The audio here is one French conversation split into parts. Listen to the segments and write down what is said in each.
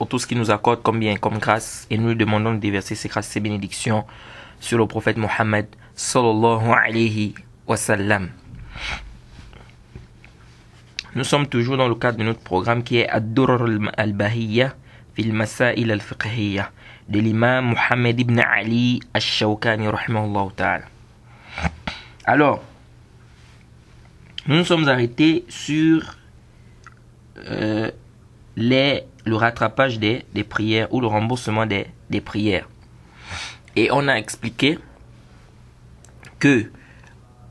Pour tout ce qu'il nous accorde comme bien, comme grâce, et nous lui demandons de déverser ses grâces ses bénédictions sur le prophète Mohammed. Nous sommes toujours dans le cadre de notre programme qui est Ad-Durar al-Bahiyya fil Masail al-Fiqhiyya de l'imam Mohammed ibn Ali al-Shawkani ta'ala. Alors, nous nous sommes arrêtés sur euh, les, le rattrapage des, des, prières ou le remboursement des, des prières. Et on a expliqué que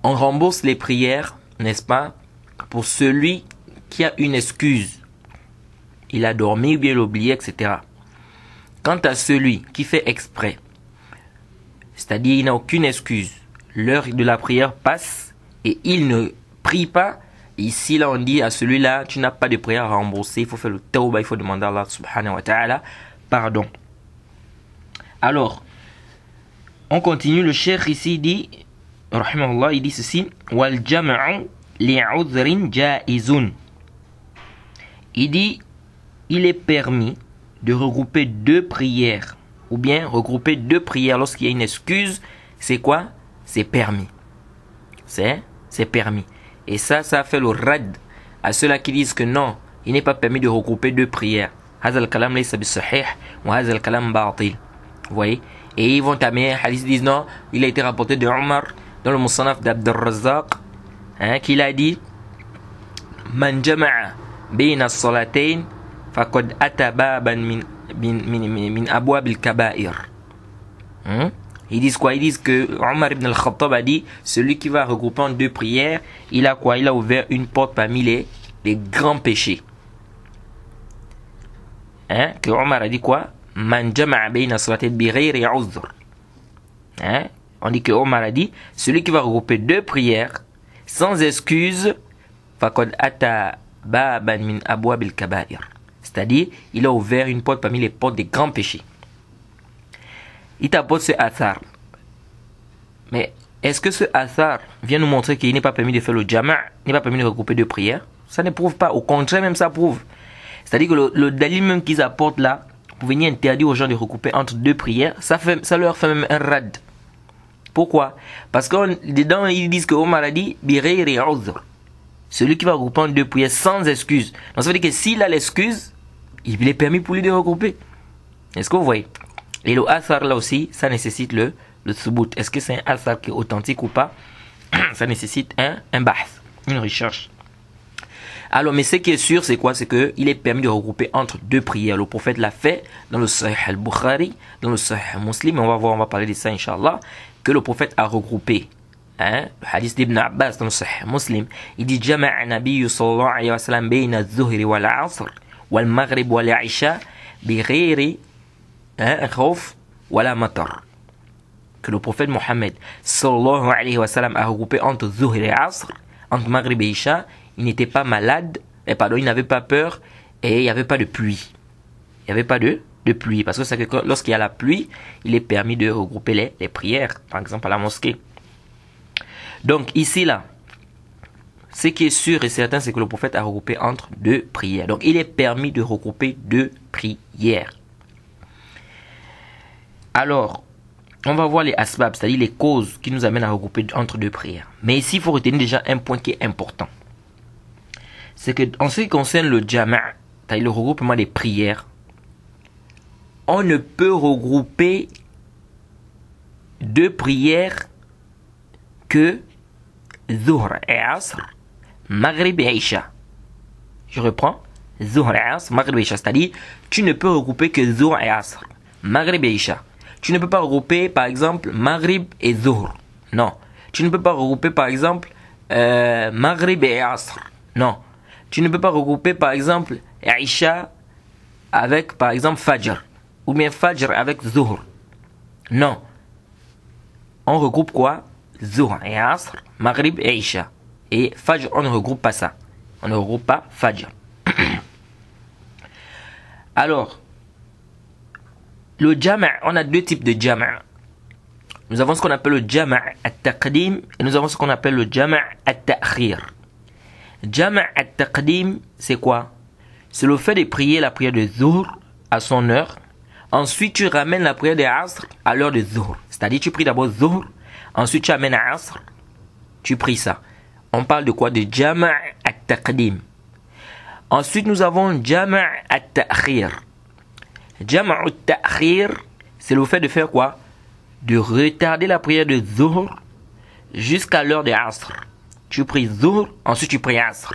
on rembourse les prières, n'est-ce pas, pour celui qui a une excuse. Il a dormi ou bien oublié, etc. Quant à celui qui fait exprès, c'est-à-dire il n'a aucune excuse, l'heure de la prière passe et il ne prie pas, Ici, là, on dit à celui-là, tu n'as pas de prière à rembourser, il faut faire le tawbah, il faut demander à Allah subhanahu wa ta'ala pardon. Alors, on continue, le cheikh ici dit, rahimahullah, il dit ceci, wal jam'u li'udhrin. Il dit, il est permis de regrouper deux prières, ou bien regrouper deux prières lorsqu'il y a une excuse, c'est quoi? C'est permis. C'est, c'est permis. Et ça, ça fait le rad à ceux-là qui disent que non, il n'est pas permis de regrouper deux prières. Kalam kalam. Vous voyez? Et ils vont t'amener un disent non, il a été rapporté de Omar dans le Musannaf d'Abd Razzaq, hein, qu'il a dit Man jama'a ata baban min min min, min abwab al-kaba'ir. Ils disent quoi? Ils disent que Omar ibn al-Khattab a dit celui qui va regrouper en deux prières, il a quoi? Il a ouvert une porte parmi les, les grands péchés. Hein? Que Omar a dit quoi? Man hein? On dit que Omar a dit celui qui va regrouper deux prières sans excuse, c'est-à-dire, il a ouvert une porte parmi les portes des grands péchés il t'apporte ce hasard. Mais est-ce que ce hasard vient nous montrer qu'il n'est pas permis de faire le jama', il n'est pas permis de regrouper deux prières? Ça ne prouve pas. Au contraire, même ça prouve. C'est-à-dire que le, le même qu'ils apportent là, pour venir interdire aux gens de regrouper entre deux prières, ça, fait, ça leur fait même un rad. Pourquoi? Parce que dedans, ils disent que Omar a dit Celui qui va regrouper en deux prières sans excuse. Donc ça veut dire que s'il a l'excuse, il est permis pour lui de regrouper. Est-ce que vous voyez? Et le hasard là aussi, ça nécessite le, le subut. Est-ce que c'est un hasard qui est authentique ou pas? Ça nécessite un, un bath, une recherche. Alors, mais ce qui est sûr, c'est quoi? C'est qu'il est permis de regrouper entre deux prières. Le prophète l'a fait dans le Sahih al-Bukhari, dans le Sahih Muslim. On va voir, on va parler de ça, Inch'Allah. Que le prophète a regroupé. Hein, le hadith d'Ibn Abbas dans le Sahih Muslim. Il dit Jama'a Nabi sallallahu alayhi wa sallam bayna al-Zuhri wal-Asr wal-Maghrib wal-Isha bi matar que le prophète Mohammed sallallahu alayhi wa a regroupé entre Zuhr et Asr, entre Maghrib et Isha, il n'était pas malade, et pardon, il n'avait pas peur et il n'y avait pas de pluie. Il n'y avait pas de, pluie parce que lorsqu'il y a la pluie, il est permis de regrouper les, les prières, par exemple à la mosquée. Donc ici là, ce qui est sûr et certain, c'est que le prophète a regroupé entre deux prières. Donc il est permis de regrouper deux prières. Alors, on va voir les asbab, c'est-à-dire les causes qui nous amènent à regrouper entre deux prières. Mais ici, il faut retenir déjà un point qui est important. C'est que en ce qui concerne le jama', c'est-à-dire le regroupement des prières, on ne peut regrouper deux prières que Zuhr et Asr, Maghrib et Isha. Je reprends. Zuhr et Asr, Maghrib et Isha. C'est-à-dire, tu ne peux regrouper que Zuhr et Asr, Maghrib et Isha. Tu ne peux pas regrouper, par exemple, Maghrib et Zuhr. Non. Tu ne peux pas regrouper, par exemple, euh, Maghrib et Asr. Non. Tu ne peux pas regrouper, par exemple, Aisha avec, par exemple, Fajr. ou bien Fajr avec Zuhr. Non. On regroupe quoi? Zuhr et Asr, Maghrib et Isha. Et Fajr, on ne regroupe pas ça. On ne regroupe pas Fajr. Alors, le Jama', on a deux types de Jama'. Nous avons ce qu'on appelle le Jama' at-Taqdim et nous avons ce qu'on appelle le Jama' at-Ta'khir. Jama' at-Taqdim, c'est quoi? C'est le fait de prier la prière de Zuhr à son heure. Ensuite, tu ramènes la prière de Asr à l'heure de Zuhr. C'est-à-dire, tu pries d'abord Zuhr, ensuite tu amènes Asr, tu pries ça. On parle de quoi? De Jama' at-Taqdim. Ensuite, nous avons Jama' at-Ta'khir. Jama' at-Ta'khir, c'est le fait de faire quoi? De retarder la prière de Zuhr jusqu'à l'heure de Asr. Tu pries Zuhr, ensuite tu pries Asr.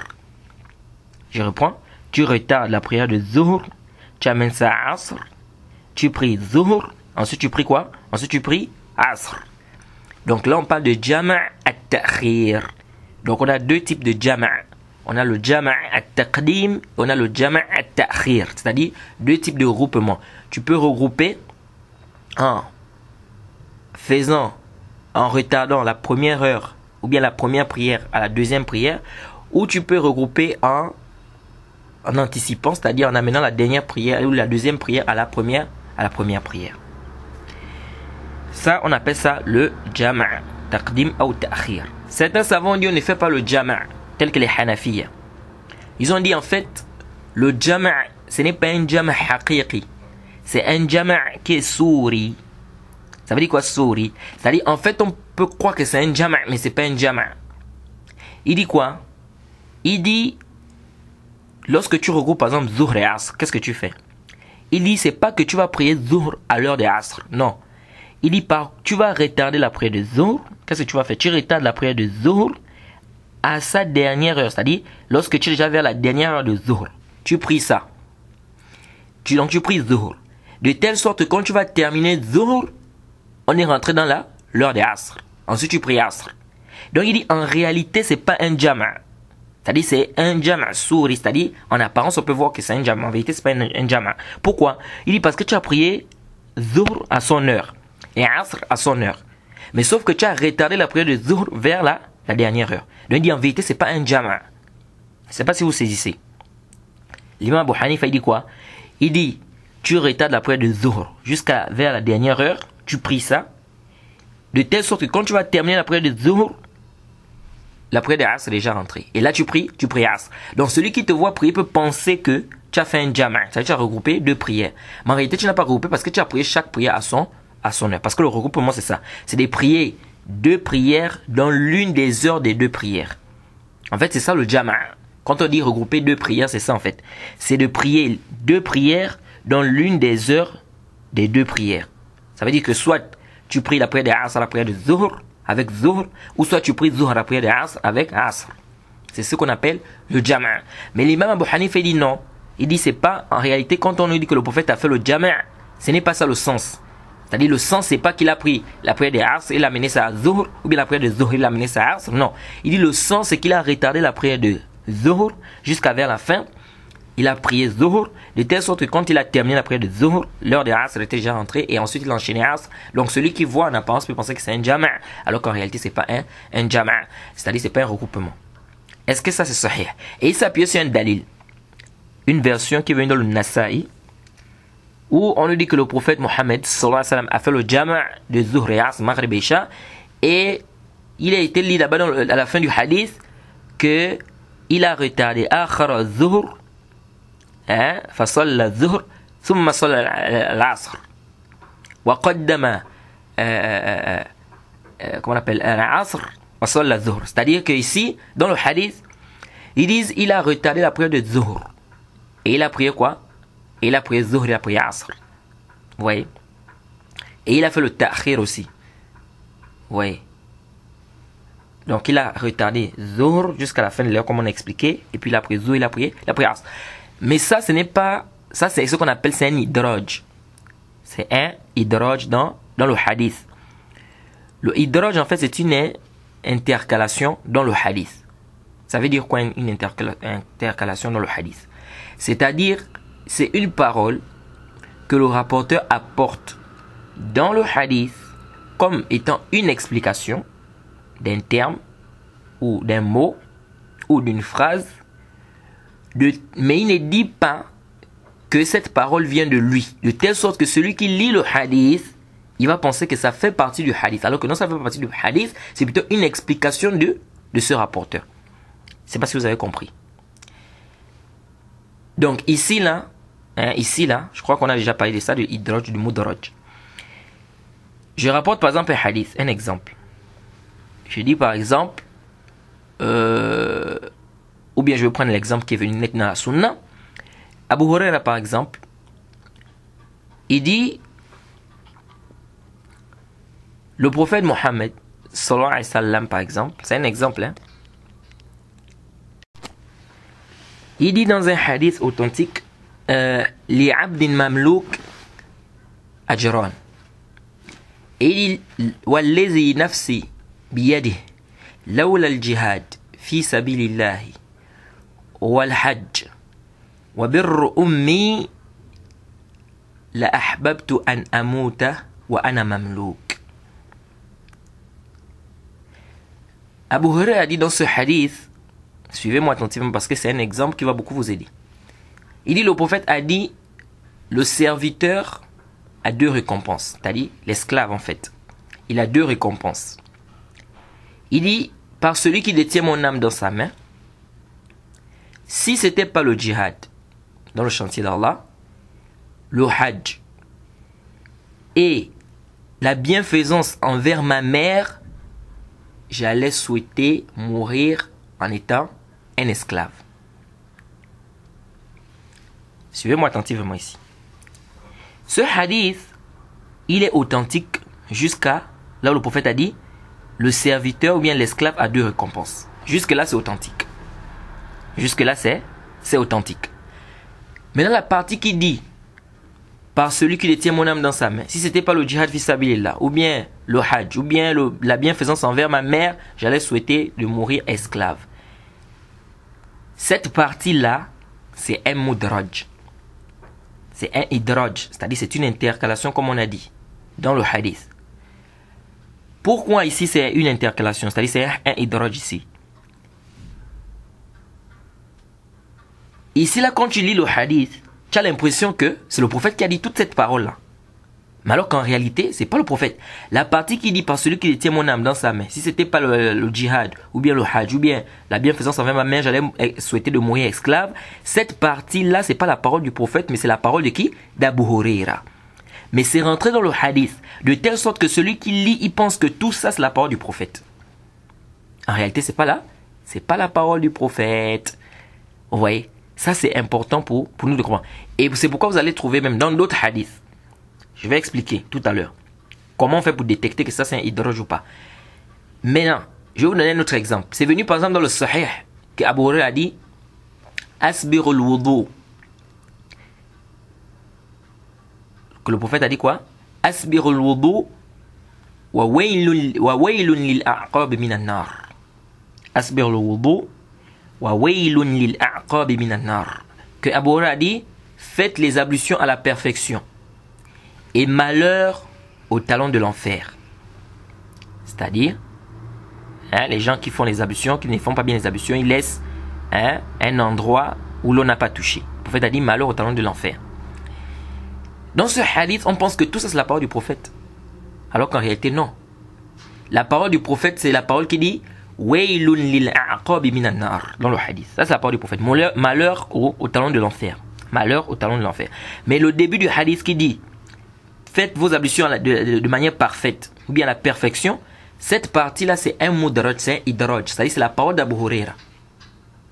Je reprends. Tu retardes la prière de Zuhr, tu amènes ça à Asr. Tu pries Zuhr, ensuite tu pries quoi? Ensuite tu pries Asr. Donc là, on parle de Jama' at-Ta'khir. Donc on a deux types de Jama'. On a le Jama' at-Taqdim, on a le Jama' at-Ta'khir. C'est-à-dire deux types de regroupements. Tu peux regrouper en faisant, en retardant la première heure ou bien la première prière à la deuxième prière, ou tu peux regrouper en, en anticipant, c'est-à-dire en amenant la dernière prière ou la deuxième prière à la première, prière. Ça, on appelle ça le Jama' taqdim ou ta'khir. Certains savants dit on ne fait pas le Jama' tel que les Hanafiya. Ils ont dit en fait, le Jama' ce n'est pas un Jama' haqiqi. C'est un Jama' qui est souri. Ça veut dire quoi souri? C'est-à-dire en fait on peut croire que c'est un Jama' mais c'est pas un Jama'. Il dit quoi? Il dit lorsque tu regroupes par exemple Zuhr et Asr, qu'est-ce que tu fais? Il dit c'est pas que tu vas prier Zuhr à l'heure de Asr. Non. Il dit pas tu vas retarder la prière de Zuhr. Qu'est-ce que tu vas faire? Tu retardes la prière de Zuhr à sa dernière heure, c'est-à-dire lorsque tu es déjà vers la dernière heure de Zuhr. Tu pries ça. Tu, donc tu pries Zuhr. De telle sorte que quand tu vas terminer Zuhr, on est rentré dans la l'heure de Asr. Ensuite tu pries Asr. Donc il dit en réalité c'est pas un jama'. C'est-à-dire c'est un jama' souri, c'est-à-dire en apparence on peut voir que c'est un jama', en vérité c'est pas un, un jama'. Pourquoi? Il dit parce que tu as prié Zuhr à son heure et Asr à son heure. Mais sauf que tu as retardé la prière de Zuhr vers la dernière heure. Donc il dit en vérité c'est pas un jama'. Je sais pas si vous saisissez. L'imam Abu Hanifa il dit quoi? Il dit tu retardes la prière de Zuhr jusqu'à vers la dernière heure, tu pries ça de telle sorte que quand tu vas terminer la prière de Zuhr, la prière de Asr est déjà rentrée. Et là, tu pries, tu pries Asr. Donc, celui qui te voit prier peut penser que tu as fait un jama', tu as regroupé deux prières. Mais en réalité, tu n'as pas regroupé parce que tu as prié chaque prière à son, à son heure. Parce que le regroupement, c'est ça. C'est des prier deux prières dans l'une des heures des deux prières. En fait, c'est ça le jama'. Quand on dit regrouper deux prières, c'est ça en fait. C'est de prier deux prières dans l'une des heures des deux prières. Ça veut dire que soit tu pries la prière de Asr, la prière de Zuhr avec Zuhr, ou soit tu pries Zuhr, la prière de Asr avec Asr. C'est ce qu'on appelle le jama'. Mais l'imam Abu Hanifa dit non. Il dit c'est pas, en réalité, quand on nous dit que le prophète a fait le jama', ce n'est pas ça le sens. C'est-à-dire le sens, c'est pas qu'il a pris la prière de Asr et l'a mené ça à ou bien la prière de Zuhr et l'a mené ça à Asr. Non. Il dit le sens, c'est qu'il a retardé la prière de Zuhr jusqu'à vers la fin. Il a prié Zuhr, de telle sorte que quand il a terminé la prière de Zuhr, l'heure de Asr était déjà rentrée et ensuite il a enchaîné Asr. Donc celui qui voit en apparence peut penser que c'est un jama' alors qu'en réalité c'est pas un, un jama'. C'est-à-dire c'est pas un regroupement. Est-ce que ça c'est sahih? Et il s'appuie sur un dalil. Une version qui vient dans le Nasa'i où on nous dit que le prophète Mohammed a fait le jama' de Zuhr et Asr, Maghrib et Isha et il a été dit là-bas à la fin du hadith que il a retardé Akhara Zuhr فصلى الظهر ثم صلى العصر وقدم comment on appelle العصر وصلى الظهر c'est-à-dire que ici dans le hadith ils disent il a retardé la prière de Zuhr et il a prié quoi Et il a prié Zuhr il a prié Asr vous voyez? Et il a fait le ta'khir aussi vous voyez? Donc il a retardé Zuhr jusqu'à la fin de l'heure comme on a expliqué et puis il a prié Zuhr il a prié il a prié Asr mais ça, ce n'est pas. Ça, c'est ce qu'on appelle c'est un hydroge. C'est un hydroge dans, dans le hadith. Le hydroge, en fait, c'est une intercalation dans le hadith. Ça veut dire quoi une intercalation dans le hadith? C'est-à-dire, c'est une parole que le rapporteur apporte dans le hadith comme étant une explication d'un terme ou d'un mot ou d'une phrase, mais il ne dit pas que cette parole vient de lui, de telle sorte que celui qui lit le hadith, il va penser que ça fait partie du hadith, alors que non, ça fait partie du hadith, c'est plutôt une explication de, de ce rapporteur. C'est parce que vous avez compris. Donc ici là, hein, ici là, je crois qu'on a déjà parlé de ça, du hydroj, du mudaraj. Je rapporte par exemple un hadith, un exemple. Je dis par exemple, euh, ou bien je vais prendre l'exemple qui est venu net dans la sunna. Abu Huraira par exemple, il dit, le prophète Mohammed, sallallahu alayhi wa sallam par exemple, c'est un exemple, hein, Il dit dans un hadith authentique Ajran. Il dit Wallazi nafsi biyadih لولا الجهاد في سبيل الله والحج وبر أمي لأحببت أن أموت وأنا مملوك Abu Huraira a dit dans ce hadith Suivez-moi attentivement parce que c'est un exemple qui va beaucoup vous aider. Il dit, le prophète a dit, le serviteur a deux récompenses, c'est-à-dire l'esclave en fait. Il a deux récompenses. Il dit, par celui qui détient mon âme dans sa main, si ce n'était pas le djihad dans le chantier d'Allah, le hajj et la bienfaisance envers ma mère, j'allais souhaiter mourir en étant un esclave. Suivez-moi attentivement ici. Ce hadith, il est authentique jusqu'à là où le prophète a dit le serviteur ou bien l'esclave a deux récompenses. Jusque-là, c'est authentique. Jusque-là, c'est, c'est authentique. Maintenant, la partie qui dit par celui qui détient mon âme dans sa main. Si c'était pas le djihad là, ou bien le hajj, ou bien la bienfaisance envers ma mère, j'allais souhaiter de mourir esclave. Cette partie-là, c'est un mudraj. C'est un idraj, c'est-à-dire c'est une intercalation comme on a dit dans le hadith. Pourquoi ici c'est une intercalation, c'est-à-dire c'est un idraj ici? Ici là, quand tu lis le hadith, tu as l'impression que c'est le prophète qui a dit toute cette parole-là. Mais alors qu'en réalité, c'est pas le prophète. La partie qui dit par celui qui détient mon âme dans sa main, si c'était pas le, djihad, ou bien le hajj, ou bien la bienfaisance envers ma mère, j'allais souhaiter de mourir esclave. Cette partie-là, c'est pas la parole du prophète, mais c'est la parole de qui? D'Abu Huraira. Mais c'est rentré dans le hadith, de telle sorte que celui qui lit, il pense que tout ça, c'est la parole du prophète. En réalité, c'est pas là. C'est pas la parole du prophète. Vous voyez? Ça, c'est important pour, pour nous de comprendre. Et c'est pourquoi vous allez trouver même dans d'autres hadiths je vais expliquer tout à l'heure comment on fait pour détecter que ça c'est un hydrogène ou pas. Maintenant, je vais vous donner un autre exemple. C'est venu par exemple dans le Sahih que Abu a dit Asbirul wudu. Que le prophète a dit quoi? Asbirul wudu wa waylun lil a'qab minan nar. Asbirul wudu wa waylun lil a'qab minan nar. Que Abu a dit Faites les ablutions à la perfection et malheur au talon de l'enfer. C'est-à-dire, hein, les gens qui font les ablutions, qui ne font pas bien les ablutions, ils laissent hein, un endroit où l'on n'a pas touché. Le prophète a dit malheur au talon de l'enfer. Dans ce hadith, on pense que tout ça c'est la parole du prophète. Alors qu'en réalité, non. La parole du prophète, c'est la parole qui dit dans le hadith. Ça, c'est la parole du prophète. Malheur au, au talon de l'enfer. Malheur au talon de l'enfer. Mais le début du hadith qui dit faites vos ablutions de, manière parfaite, ou bien à la perfection, cette partie-là, c'est un mudraj, c'est un idraj. C'est-à-dire, c'est la parole d'Abu Huraira.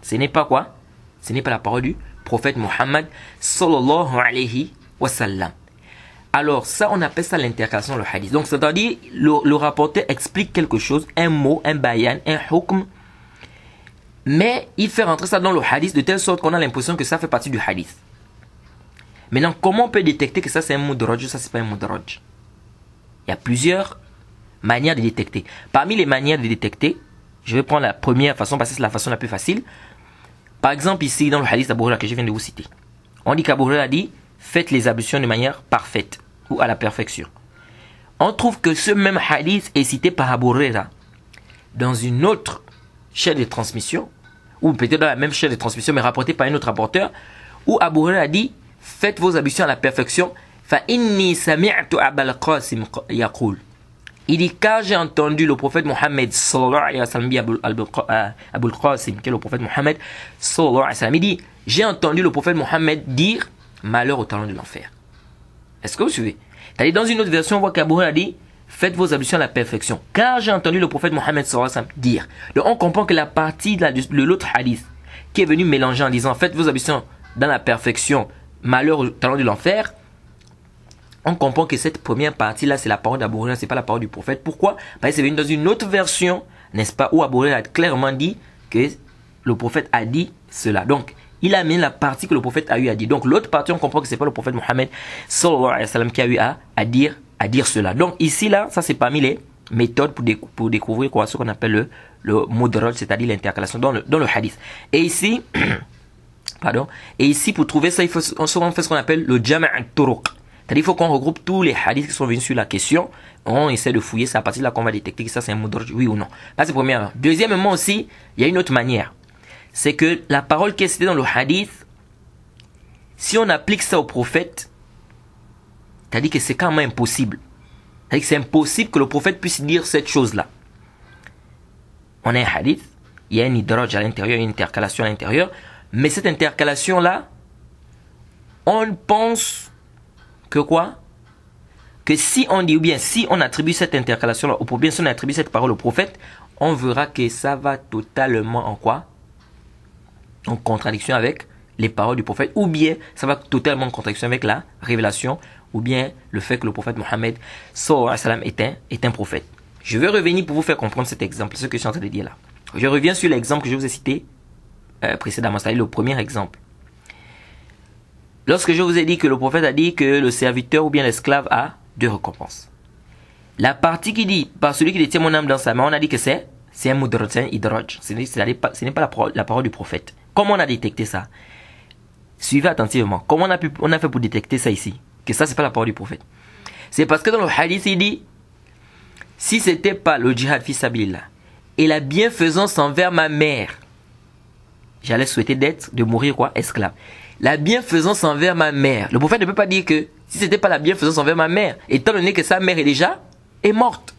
Ce n'est pas quoi? Ce n'est pas la parole du prophète Muhammad sallallahu alayhi wa. Alors, ça, on appelle ça l'intercalation, le hadith. Donc, c'est-à-dire, le, le, rapporteur explique quelque chose, un mot, un bayan, un hukm, mais il fait rentrer ça dans le hadith de telle sorte qu'on a l'impression que ça fait partie du hadith. Maintenant, comment on peut détecter que ça c'est un mudraj ou ça c'est pas un mudraj Il y a plusieurs manières de détecter. Parmi les manières de détecter, je vais prendre la première façon parce que c'est la façon la plus facile. Par exemple, ici, dans le hadith d'Abu que je viens de vous citer, on dit qu'Abu a dit faites les ablutions de manière parfaite ou à la perfection. On trouve que ce même hadith est cité par Abu dans une autre chaîne de transmission, ou peut-être dans la même chaîne de transmission, mais rapporté par un autre rapporteur, où Abu a dit Faites vos ablutions à la perfection. Il dit car j'ai entendu le prophète Mohammed Qasim, qui est le prophète Mohammed il dit j'ai entendu le prophète Mohammed dire malheur au talent de l'enfer. Est-ce que vous suivez? C'est-à-dire dans une autre version, on voit qu'Abu a dit faites vos ablutions à la perfection. Car j'ai entendu le prophète Mohammed dire. Donc on comprend que la partie de l'autre hadith qui est venu mélanger en disant faites vos ablutions dans la perfection, malheur au talent de l'enfer, on comprend que cette première partie-là, c'est la parole d'Abu ce c'est pas la parole du prophète. Pourquoi? Parce que c'est venu dans une autre version, n'est-ce pas, où Abu a clairement dit que le prophète a dit cela. Donc, il a mis la partie que le prophète a eu à dire. Donc l'autre partie, on comprend que c'est pas le prophète Mohammed sallallahu qui a eu à, dire, à dire cela. Donc ici, là, ça c'est parmi les méthodes pour, pour découvrir quoi, ce qu'on appelle le, le c'est-à-dire l'intercalation dans le, dans le hadith. Et ici, et ici pour trouver ça, il faut on fait ce qu'on appelle le jama' turuq. C'est-à-dire il faut qu'on regroupe tous les hadiths qui sont venus sur la question. On essaie de fouiller ça à partir de là qu'on va détecter que ça c'est un mudraj, oui ou non. Là c'est première. Deuxièmement aussi, il y a une autre manière c'est que la parole qui est citée dans le hadith, si on applique ça au prophète, c'est-à-dire que c'est quand même impossible. C'est-à-dire que c'est impossible que le prophète puisse dire cette chose-là. On a un hadith, il y a un hydroge à l'intérieur, une intercalation à l'intérieur, mais cette intercalation-là, on pense que quoi? Que si on dit, ou bien si on attribue cette intercalation-là, ou bien si on attribue cette parole au prophète, on verra que ça va totalement en quoi? En contradiction avec les paroles du prophète, ou bien ça va totalement en contradiction avec la révélation, ou bien le fait que le prophète Mohammed est un, est un prophète. Je vais revenir pour vous faire comprendre cet exemple, ce que je suis en train de dire là. Je reviens sur l'exemple que je vous ai cité euh, précédemment, c'est-à-dire le premier exemple. Lorsque je vous ai dit que le prophète a dit que le serviteur ou bien l'esclave a deux récompenses. La partie qui dit, par celui qui détient mon âme dans sa main, on a dit que c'est c'est un un idraj. Ce n'est pas, la parole, du prophète. Comment on a détecté ça? Suivez attentivement. Comment on a, pu, on a fait pour détecter ça ici? Que ça, c'est pas la parole du prophète. C'est parce que dans le hadith, il dit si c'était pas le djihad fils et la bienfaisance envers ma mère, j'allais souhaiter d'être, de mourir quoi Esclave. La bienfaisance envers ma mère. Le prophète ne peut pas dire que si c'était pas la bienfaisance envers ma mère, étant donné que sa mère est déjà est morte.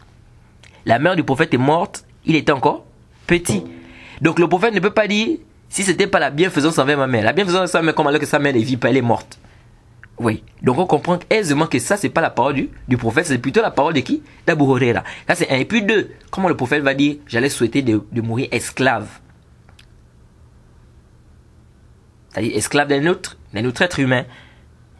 La mère du prophète est morte, il était encore petit. Donc le prophète ne peut pas dire si c'était pas la bienfaisance envers ma mère. La bienfaisance envers sa mère, comme alors que sa mère ne vit pas, elle est morte? Oui. Donc on comprend aisément que ça, c'est pas la parole du, du prophète, c'est plutôt la parole de qui? D'Abu Huraira. Ça, c'est un. Et puis deux, comment le prophète va dire J'allais souhaiter de, mourir esclave? C'est-à-dire esclave d'un autre, d'un autre être humain.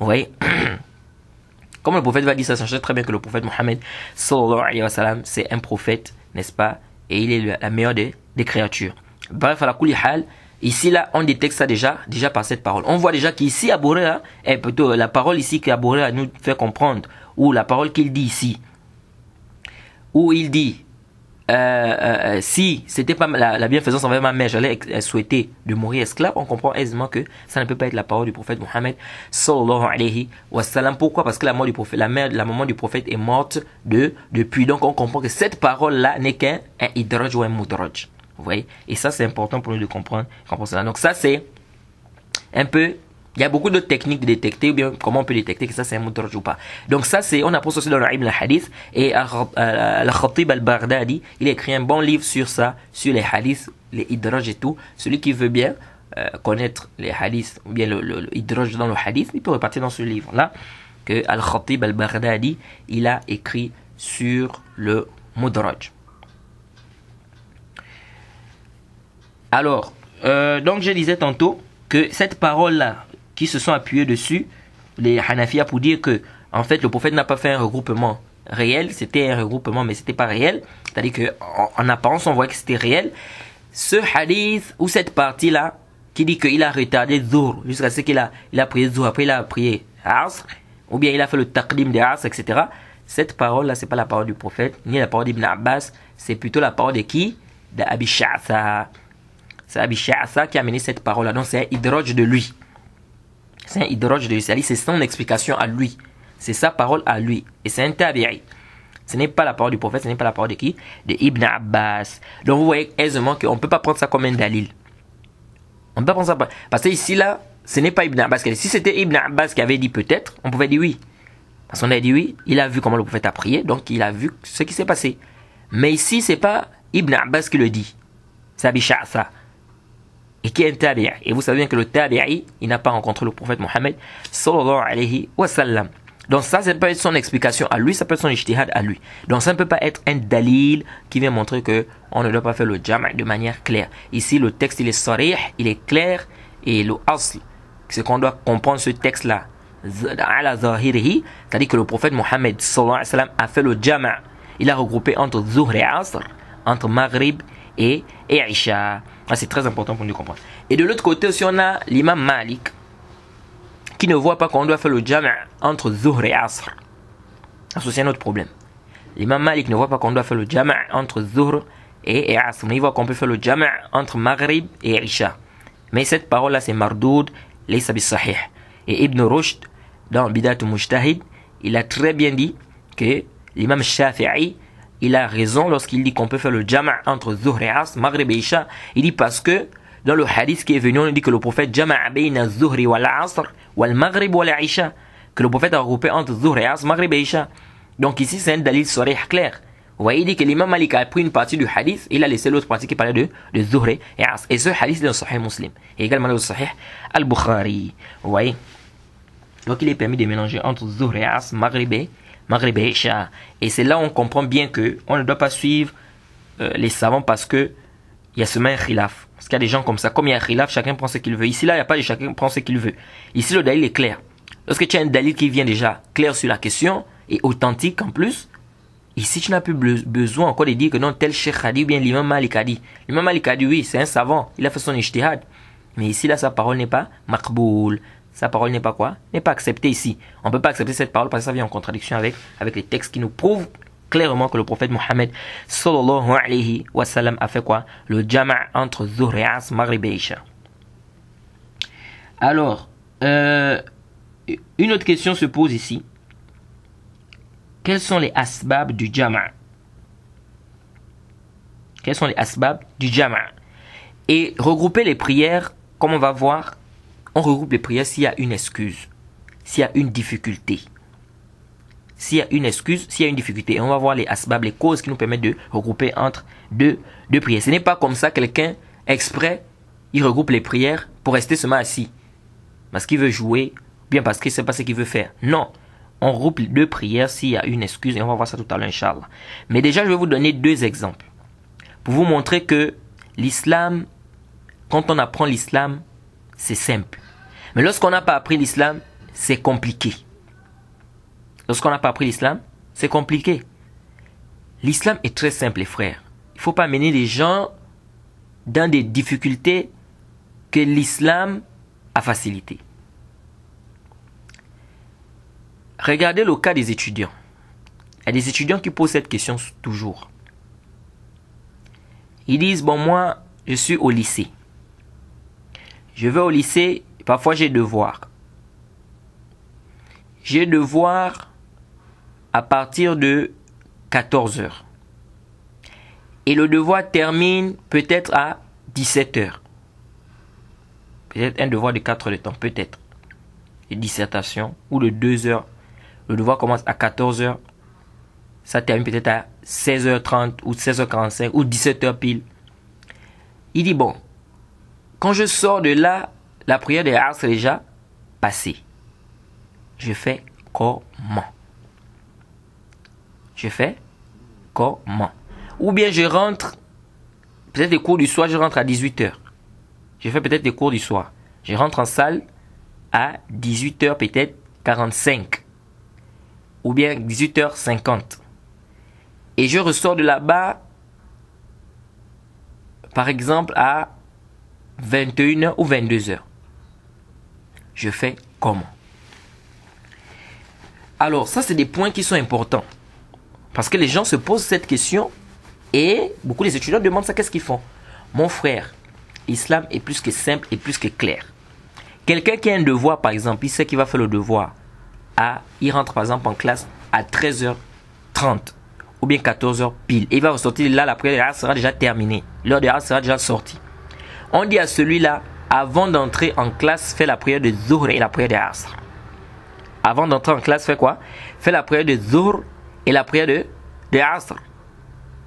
Oui. Comme le prophète va dire ça, sachez très bien que le prophète Mohammed, c'est un prophète, n'est-ce pas Et il est la meilleure des, créatures. Bref, à la hal, Ici, là, on détecte ça déjà, déjà par cette parole. On voit déjà qu'ici, Aboura, est plutôt la parole ici qu'Aboura nous fait comprendre, ou la parole qu'il dit ici, où il dit, euh, euh, euh, si c'était pas la, bienfaisance envers ma mère, j'allais souhaiter de mourir esclave, on comprend aisément que ça ne peut pas être la parole du prophète Mohammed sallallahu alayhi wa sallam. Pourquoi? Parce que la mort du prophète, la mère, la maman du prophète est morte de depuis. Donc on comprend que cette parole-là n'est qu'un idraj ou un mudraj. Vous voyez? Et ça, c'est important pour nous de comprendre. Donc ça, c'est un peu... Il y a beaucoup de techniques de détecter, ou bien comment on peut détecter que ça c'est un mudraj ou pas. Donc ça, c'est, on apprend aussi dans le Ibn al-Hadith, et Al-Khatib al-Baghdadi, il a écrit un bon livre sur ça, sur les hadiths, les idraj et tout. Celui qui veut bien euh, connaître les hadiths, ou bien le, le, dans le hadith, il peut repartir dans ce livre-là, que Al-Khatib al-Baghdadi, il a écrit sur le mudraj. Alors, euh, donc je disais tantôt que cette parole-là, qui se sont appuyés dessus, les Hanafia, pour dire que, en fait, le prophète n'a pas fait un regroupement réel, c'était un regroupement, mais c'était pas réel. C'est-à-dire qu'en en, apparence, on voit que c'était réel. Ce hadith, ou cette partie-là, qui dit qu'il a retardé Zour, jusqu'à ce qu'il a, il a prié Zour, après il a prié Asr, ou bien il a fait le taqdim de Asr, etc. Cette parole-là, c'est pas la parole du prophète, ni la parole d'Ibn Abbas, c'est plutôt la parole de qui? D'Abi C'est Abi qui a amené cette parole-là. Donc c'est un hydroge de lui. C'est un idraj de Yusali, c'est son explication à lui. C'est sa parole à lui. Et c'est un. Ce n'est pas la parole du prophète, ce n'est pas la parole de qui? De Ibn Abbas. Donc vous voyez aisément qu'on ne peut pas prendre ça comme un dalil. On ne peut pas prendre ça. Parce que ici, là, ce n'est pas Ibn Abbas. Si c'était Ibn Abbas qui avait dit peut-être, on pouvait dire oui. Parce qu'on a dit oui, il a vu comment le prophète a prié, donc il a vu ce qui s'est passé. Mais ici, c'est pas Ibn Abbas qui le dit. C'est Abi ça Et qui est un tabi'i. Et vous savez bien que le tabi'i, il n'a pas rencontré le prophète Mohammed sallallahu alayhi wa. Donc ça, ça peut être son explication à lui, ça peut être son ijtihad à lui. Donc ça ne peut pas être un dalil qui vient montrer que on ne doit pas faire le jama' de manière claire. Ici, le texte, il est sarih, il est clair, et le asl, c'est qu'on doit comprendre ce texte-là, c'est-à-dire que le prophète Mohammed a fait le jama' il a regroupé entre Zuhr et Asr, entre Maghrib et, et Isha. Ah, c'est très important pour nous comprendre. Et de l'autre côté aussi, on a l'imam Malik, qui ne voit pas qu'on doit faire le jama' entre Zuhr et Asr. C'est un autre problème. L'imam Malik ne voit pas qu'on doit faire le jama' entre Zuhr et, Asr. Mais il voit qu'on peut faire le jama' entre Maghrib et Isha. Mais cette parole-là, c'est Mardoud, laysa sahih. Et Ibn Rushd, dans Bidat Mujtahid, il a très bien dit que l'imam Shafi'i, il a raison lorsqu'il dit qu'on peut faire le jama' entre Zuhr et Asr, Maghrib et Isha. Il dit parce que dans le hadith qui est venu, on dit que le prophète jama'a bayna Zuhri wal Asr wal Maghrib wal Isha. Que le prophète a regroupé entre Zuhr et Asr, Maghrib et Isha. Donc ici, c'est un dalil sorih clair. Vous voyez, il dit que l'imam Malik a pris une partie du hadith, il a laissé l'autre partie qui parlait de, de Zuhr et Asr. Et ce hadith est dans le Sahih Muslim. Et également dans le Sahih Al-Bukhari. Vous voyez? Donc il est permis de mélanger entre Zuhr et Asr, Maghrib et Et. Et c'est là où on comprend bien que on ne doit pas suivre euh, les savants parce que il y a seulement un khilaf. Parce qu'il y a des gens comme ça. Comme il y a un chacun prend ce qu'il veut. Ici, là, il n'y a pas de chacun prend ce qu'il veut. Ici, le dalil est clair. Lorsque tu as un dalil qui vient déjà clair sur la question et authentique en plus, ici, tu n'as plus besoin encore de dire que non, tel cheikh a dit ou bien l'imam Malik a dit. L'imam Malik a dit oui, c'est un savant. Il a fait son ijtihad. Mais ici, là, sa parole n'est pas makboul. Sa parole n'est pas quoi? N'est pas acceptée ici. On ne peut pas accepter cette parole parce que ça vient en contradiction avec, avec les textes qui nous prouvent clairement que le prophète Mohammed sallallahu alayhi wa a fait quoi? Le jama' entre Zuhr et Maghrib et. Alors, euh, une autre question se pose ici. Quels sont les asbab du jama' Quels sont les asbab du jama' Et regrouper les prières, comme on va voir, on regroupe les prières s'il y a une excuse, s'il y a une difficulté. S'il y a une excuse, s'il y a une difficulté. Et on va voir les asbab, les causes qui nous permettent de regrouper entre deux, deux prières. Ce n'est pas comme ça quelqu'un exprès, il regroupe les prières pour rester seulement assis. Parce qu'il veut jouer, bien parce qu'il ne sait pas ce qu'il veut faire. Non. On regroupe deux prières s'il y a une excuse et on va voir ça tout à l'heure, Inch'Allah. Mais déjà, je vais vous donner deux exemples. Pour vous montrer que l'islam, quand on apprend l'islam, c'est simple. Mais lorsqu'on n'a pas appris l'islam, c'est compliqué. Lorsqu'on n'a pas appris l'islam, c'est compliqué. L'islam est très simple, les frères. Il ne faut pas mener les gens dans des difficultés que l'islam a facilité. Regardez le cas des étudiants. Il y a des étudiants qui posent cette question toujours. Ils disent, bon, moi, je suis au lycée. Je vais au lycée, Parfois, j'ai devoir. J'ai devoir à partir de 14 heures. Et le devoir termine peut-être à 17 heures. Peut-être un devoir de 4 heures de temps, peut-être. Une dissertation ou de 2 heures. Le devoir commence à 14 heures. Ça termine peut-être à 16h30 ou 16h45 ou 17h pile. Il dit bon, quand je sors de là, la prière des Asr est déjà passée. Je fais comment? Je fais comment? Ou bien je rentre, peut-être les cours du soir, je rentre à 18h. Je fais peut-être des cours du soir. Je rentre en salle à 18h peut-être 45. Ou bien 18h50. Et je ressors de là-bas, par exemple, à 21h ou 22h je fais comment? Alors, ça, c'est des points qui sont importants. Parce que les gens se posent cette question et beaucoup des étudiants demandent ça, qu'est-ce qu'ils font? Mon frère, l'islam est plus que simple et plus que clair. Quelqu'un qui a un devoir, par exemple, il sait qu'il va faire le devoir. À, il rentre par exemple en classe à 13h30 ou bien 14h pile. Et il va ressortir là, la prière sera déjà terminée. L'heure de sera déjà sortie. On dit à celui-là, avant d'entrer en classe, fais la prière de Zuhr et la prière de Asr. Avant d'entrer en classe, fais quoi? Fais la prière de Zuhr et la prière de, de Asr.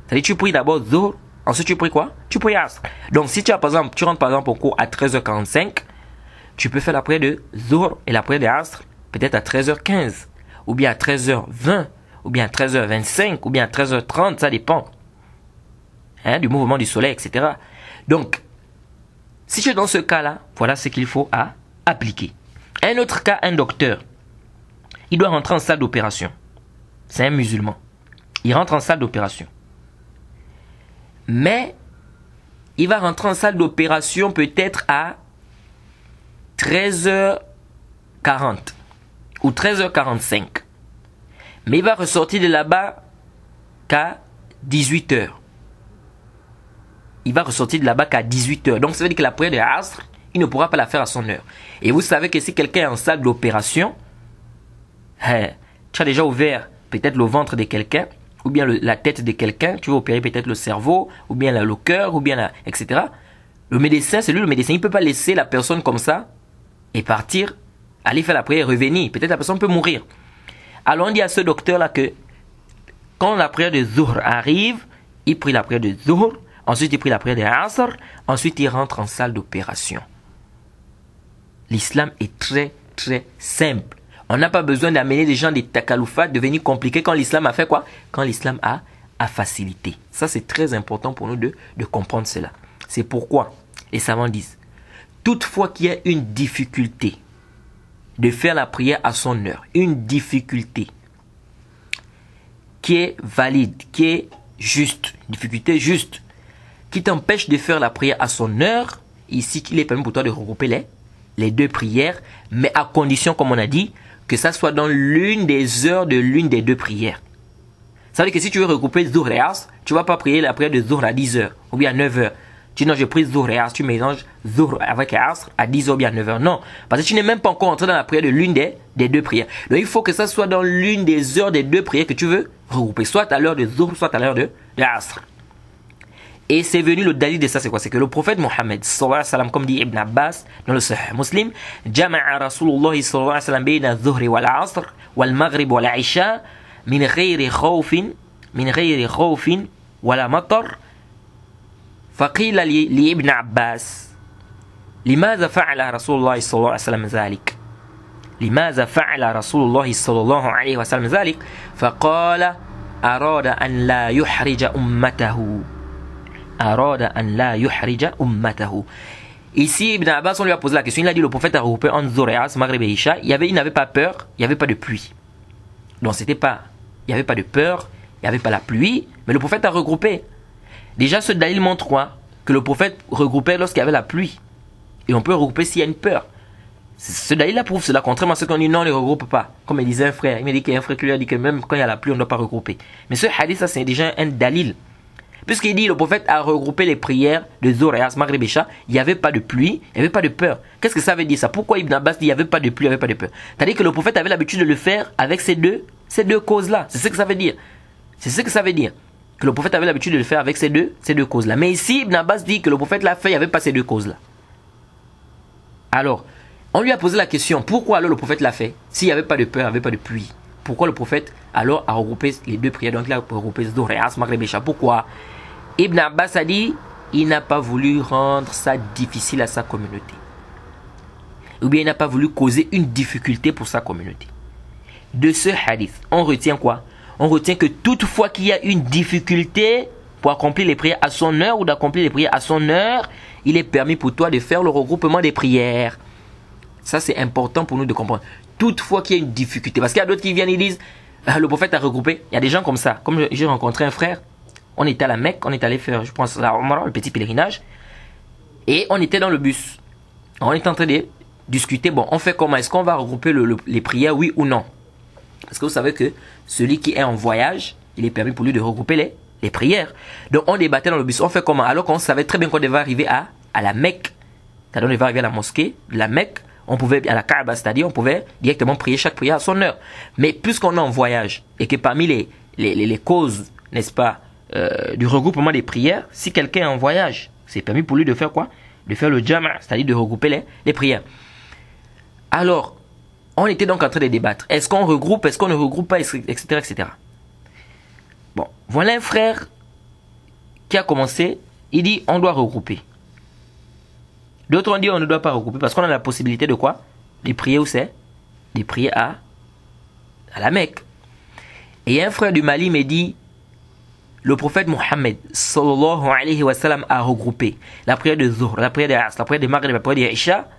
C'est-à-dire, tu pries d'abord Zuhr, ensuite tu pries quoi? Tu pries Asr. Donc, si tu as par exemple, tu rentres par exemple au cours à 13h45, tu peux faire la prière de Zuhr et la prière de Asr peut-être à 13h15, ou bien à 13h20, ou bien à 13h25, ou bien à 13h30, ça dépend. Hein, du mouvement du soleil, etc. Donc, si tu es dans ce cas-là, voilà ce qu'il faut à appliquer. Un autre cas, un docteur. Il doit rentrer en salle d'opération. C'est un musulman. Il rentre en salle d'opération. Mais il va rentrer en salle d'opération peut-être à 13h40 ou 13h45. Mais il va ressortir de là-bas qu'à 18h. Il va ressortir de là-bas qu'à 18h. Donc ça veut dire que la prière de Asr, il ne pourra pas la faire à son heure. Et vous savez que si quelqu'un est en salle d'opération, hein, tu as déjà ouvert peut-être le ventre de quelqu'un, ou bien la tête de quelqu'un, tu vas opérer peut-être le cerveau, ou bien le cœur, ou bien la, etc. Le médecin, c'est lui le médecin, il ne peut pas laisser la personne comme ça et partir, aller faire la prière et revenir. Peut-être la personne peut mourir. Alors on dit à ce docteur-là que quand la prière de Zuhr arrive, il prie la prière de Zuhr, ensuite il prie la prière de Asr, ensuite il rentre en salle d'opération. L'islam est très très simple. On n'a pas besoin d'amener des gens des takaloufats devenir compliqués quand l'islam a fait quoi? Quand l'islam a, a facilité. Ça c'est très important pour nous de, de comprendre cela. C'est pourquoi les savants disent, toutefois qu'il y a une difficulté de faire la prière à son heure, une difficulté qui est valide, qui est juste, difficulté juste, qui t'empêche de faire la prière à son heure, ici qu'il est permis pour toi de regrouper les, les deux prières, mais à condition, comme on a dit, que ça soit dans l'une des heures de l'une des deux prières. Ça veut dire que si tu veux regrouper Zuhr et As, tu vas pas prier la prière de Zuhr à 10 heures ou bien à 9 heures. Tu non, je prie et Asr, tu mélanges Zuhr avec Asr à 10h ou bien à 9h. Non, parce que tu n'es même pas encore entré dans la prière de l'une des, des deux prières. Donc il faut que ça soit dans l'une des heures des deux prières que tu veux regrouper, soit à l'heure de Zuhr, soit à l'heure de, de Asr. Et c'est venu le dalil de ça, c'est quoi C'est que le prophète Mohammed, comme dit Ibn Abbas dans le Sahih Muslim, Jama'a Rasulullah sallallahu alayhi wa sallam bayna zuhri wal asr wal maghrib wal isha min ghayri khawfin min ghayri khawfin wala matar فقيل لابن عباس لماذا فعل رسول الله صلى الله عليه وسلم ذلك لماذا فعل رسول الله صلى الله عليه وسلم ذلك فقال أراد أن لا يحرج أمته arada an la yuhrija ummatahu. Ici, Ibn Abbas, on lui a posé la question. Il a dit le prophète a regroupé en Zoréas, Maghreb et Isha. Il, avait, il n'avait pas peur, il n'y avait pas de pluie. Donc, c'était pas, il n'y avait pas de peur, il n'y avait pas la pluie, mais le prophète a regroupé. Déjà, ce Dalil montre quoi? Que le prophète regroupait lorsqu'il y avait la pluie. Et on peut regrouper s'il y a une peur. Ce Dalil prouve cela, contrairement à ceux qui ont dit non, on ne regroupe pas. Comme il disait un frère, il m'a dit qu'il y a un frère qui lui a dit que même quand il y a la pluie, on ne doit pas regrouper. Mais ce hadith, ça, c'est déjà un Dalil. Puisqu'il dit le prophète a regroupé les prières de Zoréas, Maghreb il n'y avait pas de pluie, il n'y avait pas de peur. Qu'est-ce que ça veut dire ça? Pourquoi Ibn Abbas dit il n'y avait pas de pluie, il n'y avait pas de peur? C'est-à-dire que le prophète avait l'habitude de le faire avec ces deux, ces deux causes-là. C'est ce que ça veut dire. C'est ce que ça veut dire que le prophète avait l'habitude de le faire avec ces deux, ces deux causes-là. Mais ici, Ibn Abbas dit que le prophète l'a fait, il n'y avait pas ces deux causes-là. Alors, on lui a posé la question, pourquoi alors le prophète l'a fait? S'il n'y avait pas de peur, il n'y avait pas de pluie. Pourquoi le prophète alors a regroupé les deux prières? Donc il a regroupé Zoréas, Maghreb Pourquoi? Ibn Abbas a dit, il n'a pas voulu rendre ça difficile à sa communauté. Ou bien il n'a pas voulu causer une difficulté pour sa communauté. De ce hadith, on retient quoi? On retient que toutefois qu'il y a une difficulté pour accomplir les prières à son heure ou d'accomplir les prières à son heure, il est permis pour toi de faire le regroupement des prières. Ça, c'est important pour nous de comprendre. Toutefois qu'il y a une difficulté, parce qu'il y a d'autres qui viennent et disent, ah, le prophète a regroupé. Il y a des gens comme ça. Comme j'ai rencontré un frère, on était à la Mecque, on est allé faire, je pense, le petit pèlerinage, et on était dans le bus. On est en train de discuter, bon, on fait comment? Est-ce qu'on va regrouper les prières, oui ou non? Parce que vous savez que celui qui est en voyage, il est permis pour lui de regrouper les, les prières. Donc on débattait dans le bus, on fait comment? Alors qu'on savait très bien qu'on devait arriver à, à la Mecque. C'est-à-dire on devait arriver à la mosquée la Mecque on pouvait, à la Kaaba, c'est-à-dire, on pouvait directement prier chaque prière à son heure. Mais puisqu'on est en voyage, et que parmi les, les, les, causes, n'est-ce pas, euh, du regroupement des prières, si quelqu'un est en voyage, c'est permis pour lui de faire quoi? De faire le jama, c'est-à-dire de regrouper les, les prières. Alors, on était donc en train de débattre. Est-ce qu'on regroupe, est-ce qu'on ne regroupe pas, etc., etc. Bon, voilà un frère qui a commencé, il dit on doit regrouper. D'autres ont dit on ne doit pas regrouper parce qu'on a la possibilité de quoi? De prier où c'est? De prier à, à la Mecque. Et un frère du Mali me dit le prophète Mohammed sallallahu a regroupé la prière de Zuhr, la prière de As, la prière de Maghrib, la prière de Isha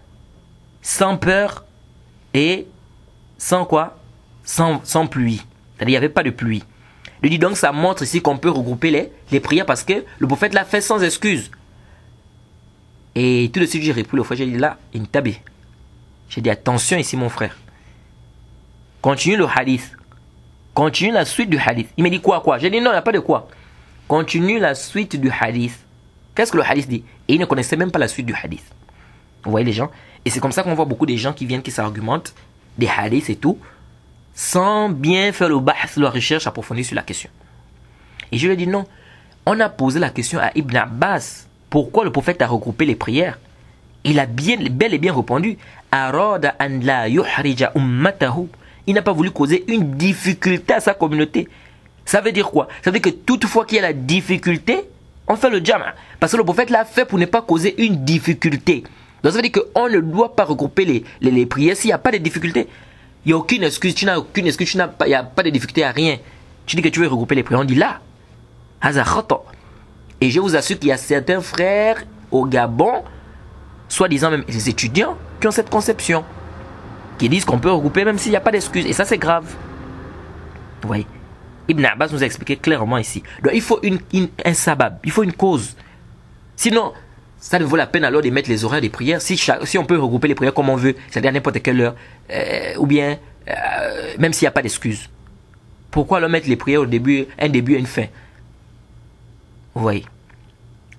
sans peur et sans quoi? Sans, sans pluie. C'est-à-dire il n'y avait pas de pluie. Il dit donc ça montre ici qu'on peut regrouper les, les prières parce que le prophète l'a fait sans excuse. Et tout de suite, j'ai répondu le frère, j'ai dit là, tabi. J'ai dit attention ici, mon frère. Continue le hadith. Continue la suite du hadith. Il me dit quoi, quoi? J'ai dit non, il n'y a pas de quoi. Continue la suite du hadith. Qu'est-ce que le hadith dit? Et il ne connaissait même pas la suite du hadith. Vous voyez les gens? Et c'est comme ça qu'on voit beaucoup de gens qui viennent, qui s'argumentent des hadiths et tout, sans bien faire le bahs, la recherche approfondie sur la question. Et je lui ai dit non. On a posé la question à Ibn Abbas pourquoi le prophète a regroupé les prières? Il a bien, bel et bien répondu Il n'a pas voulu causer une difficulté à sa communauté. Ça veut dire quoi? Ça veut dire que toutefois qu'il y a la difficulté, on fait le jama. Parce que le prophète l'a fait pour ne pas causer une difficulté. Donc ça veut dire qu'on ne doit pas regrouper les, les, prières s'il n'y a pas de difficulté. Il n'y a aucune excuse, tu n'as aucune excuse, il n'y a pas de difficulté à rien. Tu dis que tu veux regrouper les prières, on dit là. Et je vous assure qu'il y a certains frères au Gabon, soi-disant même des étudiants, qui ont cette conception. Qui disent qu'on peut regrouper même s'il n'y a pas d'excuse. Et ça, c'est grave. Vous voyez? Ibn Abbas nous a expliqué clairement ici. Donc, il faut une, un sabab, il faut une cause. Sinon, ça ne vaut la peine alors de mettre les horaires des prières. Si, on peut regrouper les prières comme on veut, c'est-à-dire à n'importe quelle heure, euh, ou bien euh, même s'il n'y a pas d'excuse. Pourquoi alors mettre les prières au début, un début et une fin? Vous voyez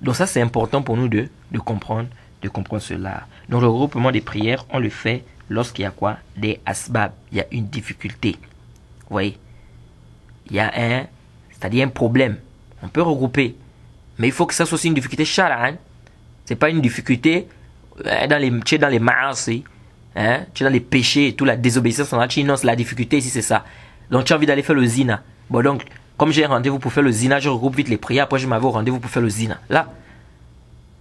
Donc ça, c'est important pour nous de, de, comprendre, de comprendre cela. Donc le regroupement des prières, on le fait lorsqu'il y a quoi? Des asbab. Il y a une difficulté. Vous voyez Il y a un, c'est-à-dire un problème. On peut regrouper. Mais il faut que ça soit aussi une difficulté Ce C'est pas une difficulté euh, dans les, tu es dans les marches, hein? tu es dans les péchés et tout, la désobéissance. Tu non, la difficulté ici, c'est ça. Donc tu as envie d'aller faire le zina. Bon, donc comme j'ai un rendez-vous pour faire le zina, je regroupe vite les prières, après je m'avais au rendez-vous pour faire le zina. Là.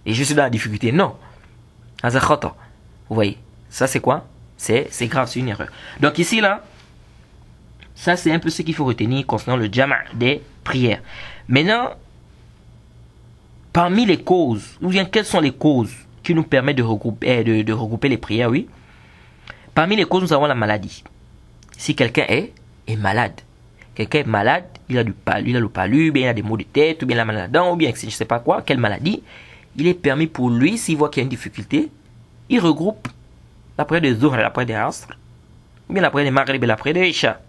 Et je suis dans la difficulté. Non. Vous voyez. Ça c'est quoi? C'est grave, c'est une erreur. Donc ici là, ça c'est un peu ce qu'il faut retenir concernant le jama des prières. Maintenant, parmi les causes, ou bien quelles sont les causes qui nous permettent de regrouper, de, de regrouper les prières, oui? Parmi les causes, nous avons la maladie. Si quelqu'un est, malade, quelqu'un est malade, il a, du pal, il a le palu, bien il a des maux de tête, ou bien la maladie, ou bien je ne sais pas quoi, quelle maladie, il est permis pour lui, s'il voit qu'il y a une difficulté, il regroupe la prière de Zohar la prière de Asr, ou bien la prière de Maghrib et la prière.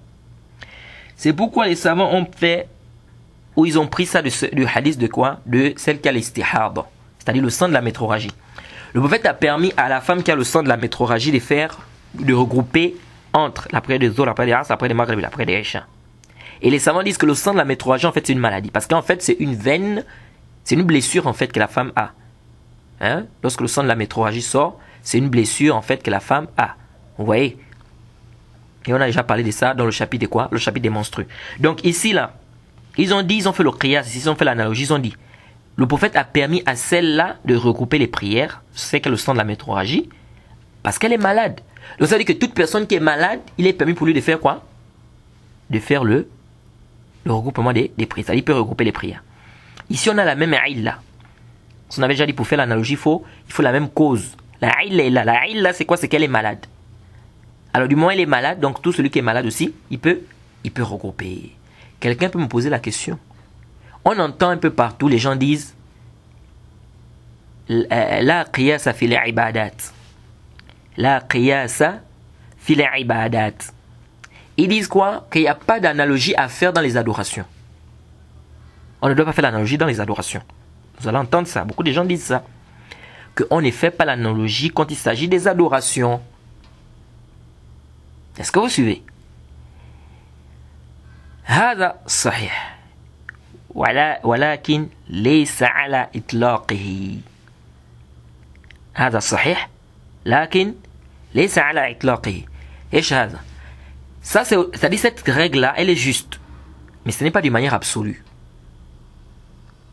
C'est pourquoi les savants ont fait, ou ils ont pris ça du hadith de quoi? De celle qui a l'istihad, c'est-à-dire le sang de la métroragie. Le prophète a permis à la femme qui a le sang de la métroragie de faire, de regrouper entre la prière de Zohar, la prière de Asr, la prière de Maghrib et la prière de Isha. Et les savants disent que le sang de la métroragie, en fait, c'est une maladie. Parce qu'en fait, c'est une veine, c'est une blessure, en fait, que la femme a. Hein? Lorsque le sang de la métroragie sort, c'est une blessure, en fait, que la femme a. Vous voyez? Et on a déjà parlé de ça dans le chapitre de quoi? Le chapitre des monstrueux. Donc ici, là, ils ont dit, ils ont fait le qiyas, ils ont fait l'analogie, ils ont dit, le prophète a permis à celle-là de regrouper les prières, c'est qu'elle le sang de la métroragie, parce qu'elle est malade. Donc ça veut dire que toute personne qui est malade, il est permis pour lui de faire quoi? De faire le le regroupement des, des prières. Il peut regrouper les prières. Ici, on a la même illa. On avait déjà dit pour faire l'analogie, il faut, il faut la même cause. La illa est là. La c'est quoi? C'est qu'elle est malade. Alors, du où elle est malade, donc tout celui qui est malade aussi, il peut, il peut regrouper. Quelqu'un peut me poser la question. On entend un peu partout, les gens disent La qiyasa fil. La qiyasa fil ibadat. Ils disent quoi? Qu'il n'y a pas d'analogie à faire dans les adorations. On ne doit pas faire l'analogie dans les adorations. Vous allez entendre ça. Beaucoup de gens disent ça. Qu'on ne fait pas l'analogie quand il s'agit des adorations. Est-ce que vous suivez هذا صحيح ولا ولكن ليس على إطلاقه هذا صحيح لكن ليس على إطلاقه إيش هذا Ça, c'est-à-dire cette règle-là, elle est juste. Mais ce n'est pas de manière absolue.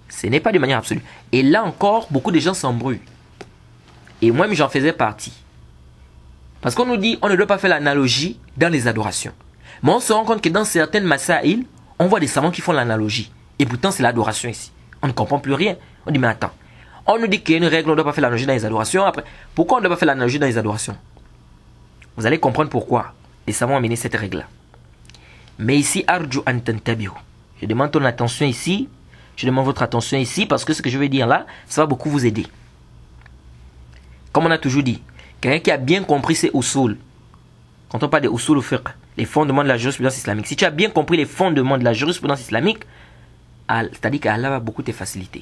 Ce n'est pas de manière absolue. Et là encore, beaucoup de gens s'embrouillent. Et moi-même, j'en faisais partie. Parce qu'on nous dit, on ne doit pas faire l'analogie dans les adorations. Mais on se rend compte que dans certaines massa'il, on voit des savants qui font l'analogie. Et pourtant, c'est l'adoration ici. On ne comprend plus rien. On dit, mais attends. On nous dit qu'il y a une règle, on ne doit pas faire l'analogie dans les adorations. Après, pourquoi on ne doit pas faire l'analogie dans les adorations? Vous allez comprendre pourquoi les savants ont amené cette règle-là. Mais ici, Arju Antantabihu. Je demande ton attention ici. Je demande votre attention ici parce que ce que je vais dire là, ça va beaucoup vous aider. Comme on a toujours dit, quelqu'un qui a bien compris ses usul, quand on parle des usul fiqh, les fondements de la jurisprudence islamique, si tu as bien compris les fondements de la jurisprudence islamique, c'est-à-dire qu'Allah va beaucoup te faciliter.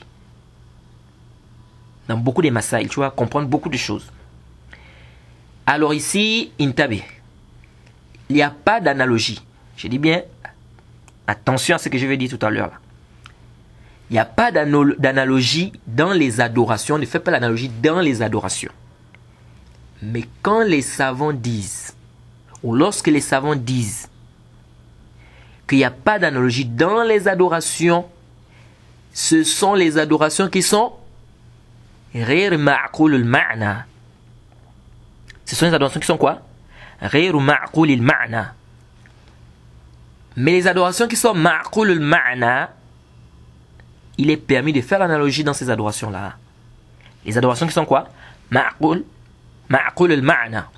Dans beaucoup de masaïs, tu vas comprendre beaucoup de choses. Alors ici, intabi, il n'y a pas d'analogie. Je dis bien, attention à ce que je vais dire tout à l'heure. Il n'y a pas d'analogie dans les adorations. Ne fais pas l'analogie dans les adorations. Mais quand les savants disent, ou lorsque les savants disent qu'il n'y a pas d'analogie dans les adorations, ce sont les adorations qui sont ce sont les adorations qui sont quoi? Mais les adorations qui sont il est permis de faire l'analogie dans ces adorations là les adorations qui sont quoi? Ma'qul ma'na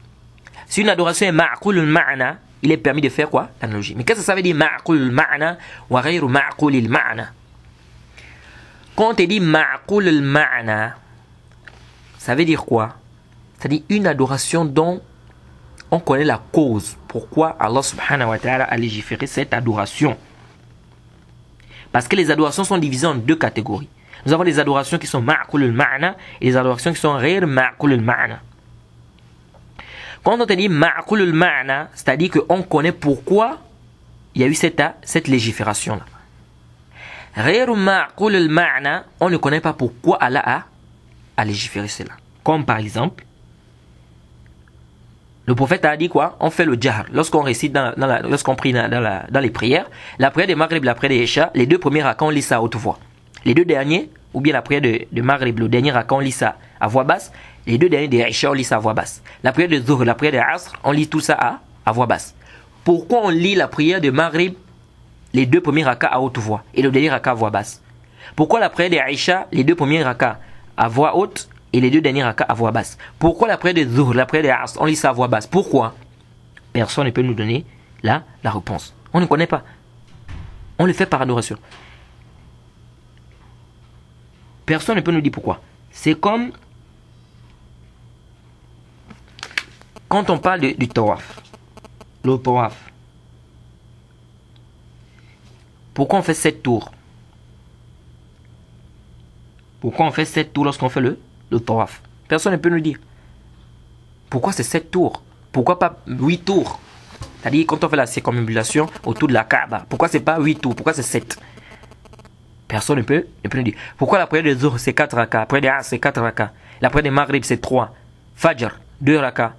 si une adoration est ma'qul ma'na il est permis de faire quoi? L'analogie mais qu'est-ce que ça veut dire ma'qul ma'na wa ghayru ma'qul ma'na quand on te dit ma'qul ma'na ça veut dire quoi? C'est-à-dire une adoration dont on connaît la cause. Pourquoi Allah subhanahu wa ta'ala a légiféré cette adoration? Parce que les adorations sont divisées en deux catégories. Nous avons les adorations qui sont ma'kulul ma'na et les adorations qui sont rir ma'kulul ma'na. Quand on te dit ma'kulul ma'na, c'est-à-dire qu'on connaît pourquoi il y a eu cette, légifération-là. Ma'kulul ma'na, on ne connaît pas pourquoi Allah a à légiférer cela. Comme par exemple, le prophète a dit quoi? On fait le jahr. Lorsqu'on récite, lorsqu'on prie dans, les prières, la prière de Maghrib, la prière de Isha, les deux premiers rakats, on lit ça à haute voix. Les deux derniers, ou bien la prière de, de Maghrib, le dernier rakan, on lit ça à voix basse. Les deux derniers de Isha, on lit ça à voix basse. La prière de Zuhr, la prière de Asr, on lit tout ça à, voix basse. Pourquoi on lit la prière de Maghrib, les deux premiers rakats à haute voix, et le dernier rakat à voix basse? Pourquoi la prière de Aïcha, les deux premiers rakats à voix haute et les deux derniers rakas à voix basse? Pourquoi la prière de Zuhr, la prière de Asr, on lit ça à voix basse? Pourquoi? Personne ne peut nous donner là la réponse. On ne connaît pas. On le fait par adoration. Personne ne peut nous dire pourquoi. C'est comme quand on parle du tawaf. Le tawaf. Pourquoi on fait sept tours? Pourquoi on fait 7 tours lorsqu'on fait le, le Personne ne peut nous dire. Pourquoi c'est 7 tours? Pourquoi pas 8 tours? C'est-à-dire quand on fait la circumambulation autour de la Kaaba, pourquoi c'est pas 8 tours? Pourquoi c'est 7 Personne ne peut, ne peut nous dire. Pourquoi la prière de Zuhr c'est 4 rakas? La prière de c'est 4 rakas La prière de Maghrib c'est 3. Fajr, 2 rakas.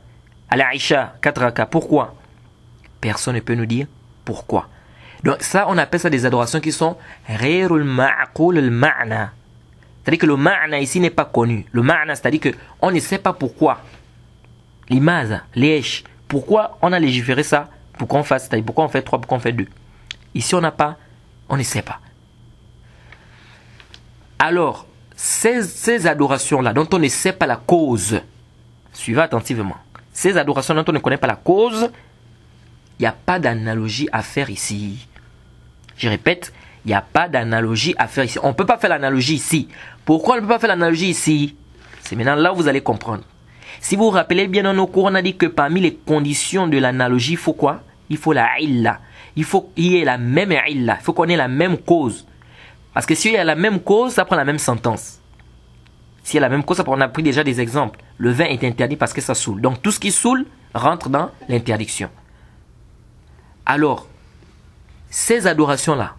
Al-Aisha, 4 rakas. Pourquoi? Personne ne peut nous dire pourquoi. Donc ça, on appelle ça des adorations qui sont Rérul Ma'qul Ma'na. C'est-à-dire que le ma'na ici n'est pas connu. Le ma'na, c'est-à-dire qu'on ne sait pas pourquoi. L'image, l'éche, pourquoi on a légiféré ça? Pourquoi on fasse, pourquoi on fait trois, pourquoi on fait deux? Ici, on n'a pas, on ne sait pas. Alors, ces adorations-là, dont on ne sait pas la cause, suivez attentivement. Ces adorations dont on ne connaît pas la cause, il n'y a pas d'analogie à faire ici. Je répète, il n'y a pas d'analogie à faire ici. On ne peut pas faire l'analogie ici. Pourquoi on ne peut pas faire l'analogie ici? C'est maintenant là vous allez comprendre. Si vous vous rappelez bien dans nos cours, on a dit que parmi les conditions de l'analogie, il faut quoi? Il faut la illa. Il faut qu'il y ait la même illa. Il faut qu'on ait la même cause. Parce que s'il y a la même cause, ça prend la même sentence. A la même cause, on a pris déjà des exemples. Le vin est interdit parce que ça saoule. Donc tout ce qui saoule rentre dans l'interdiction. Alors, ces adorations-là,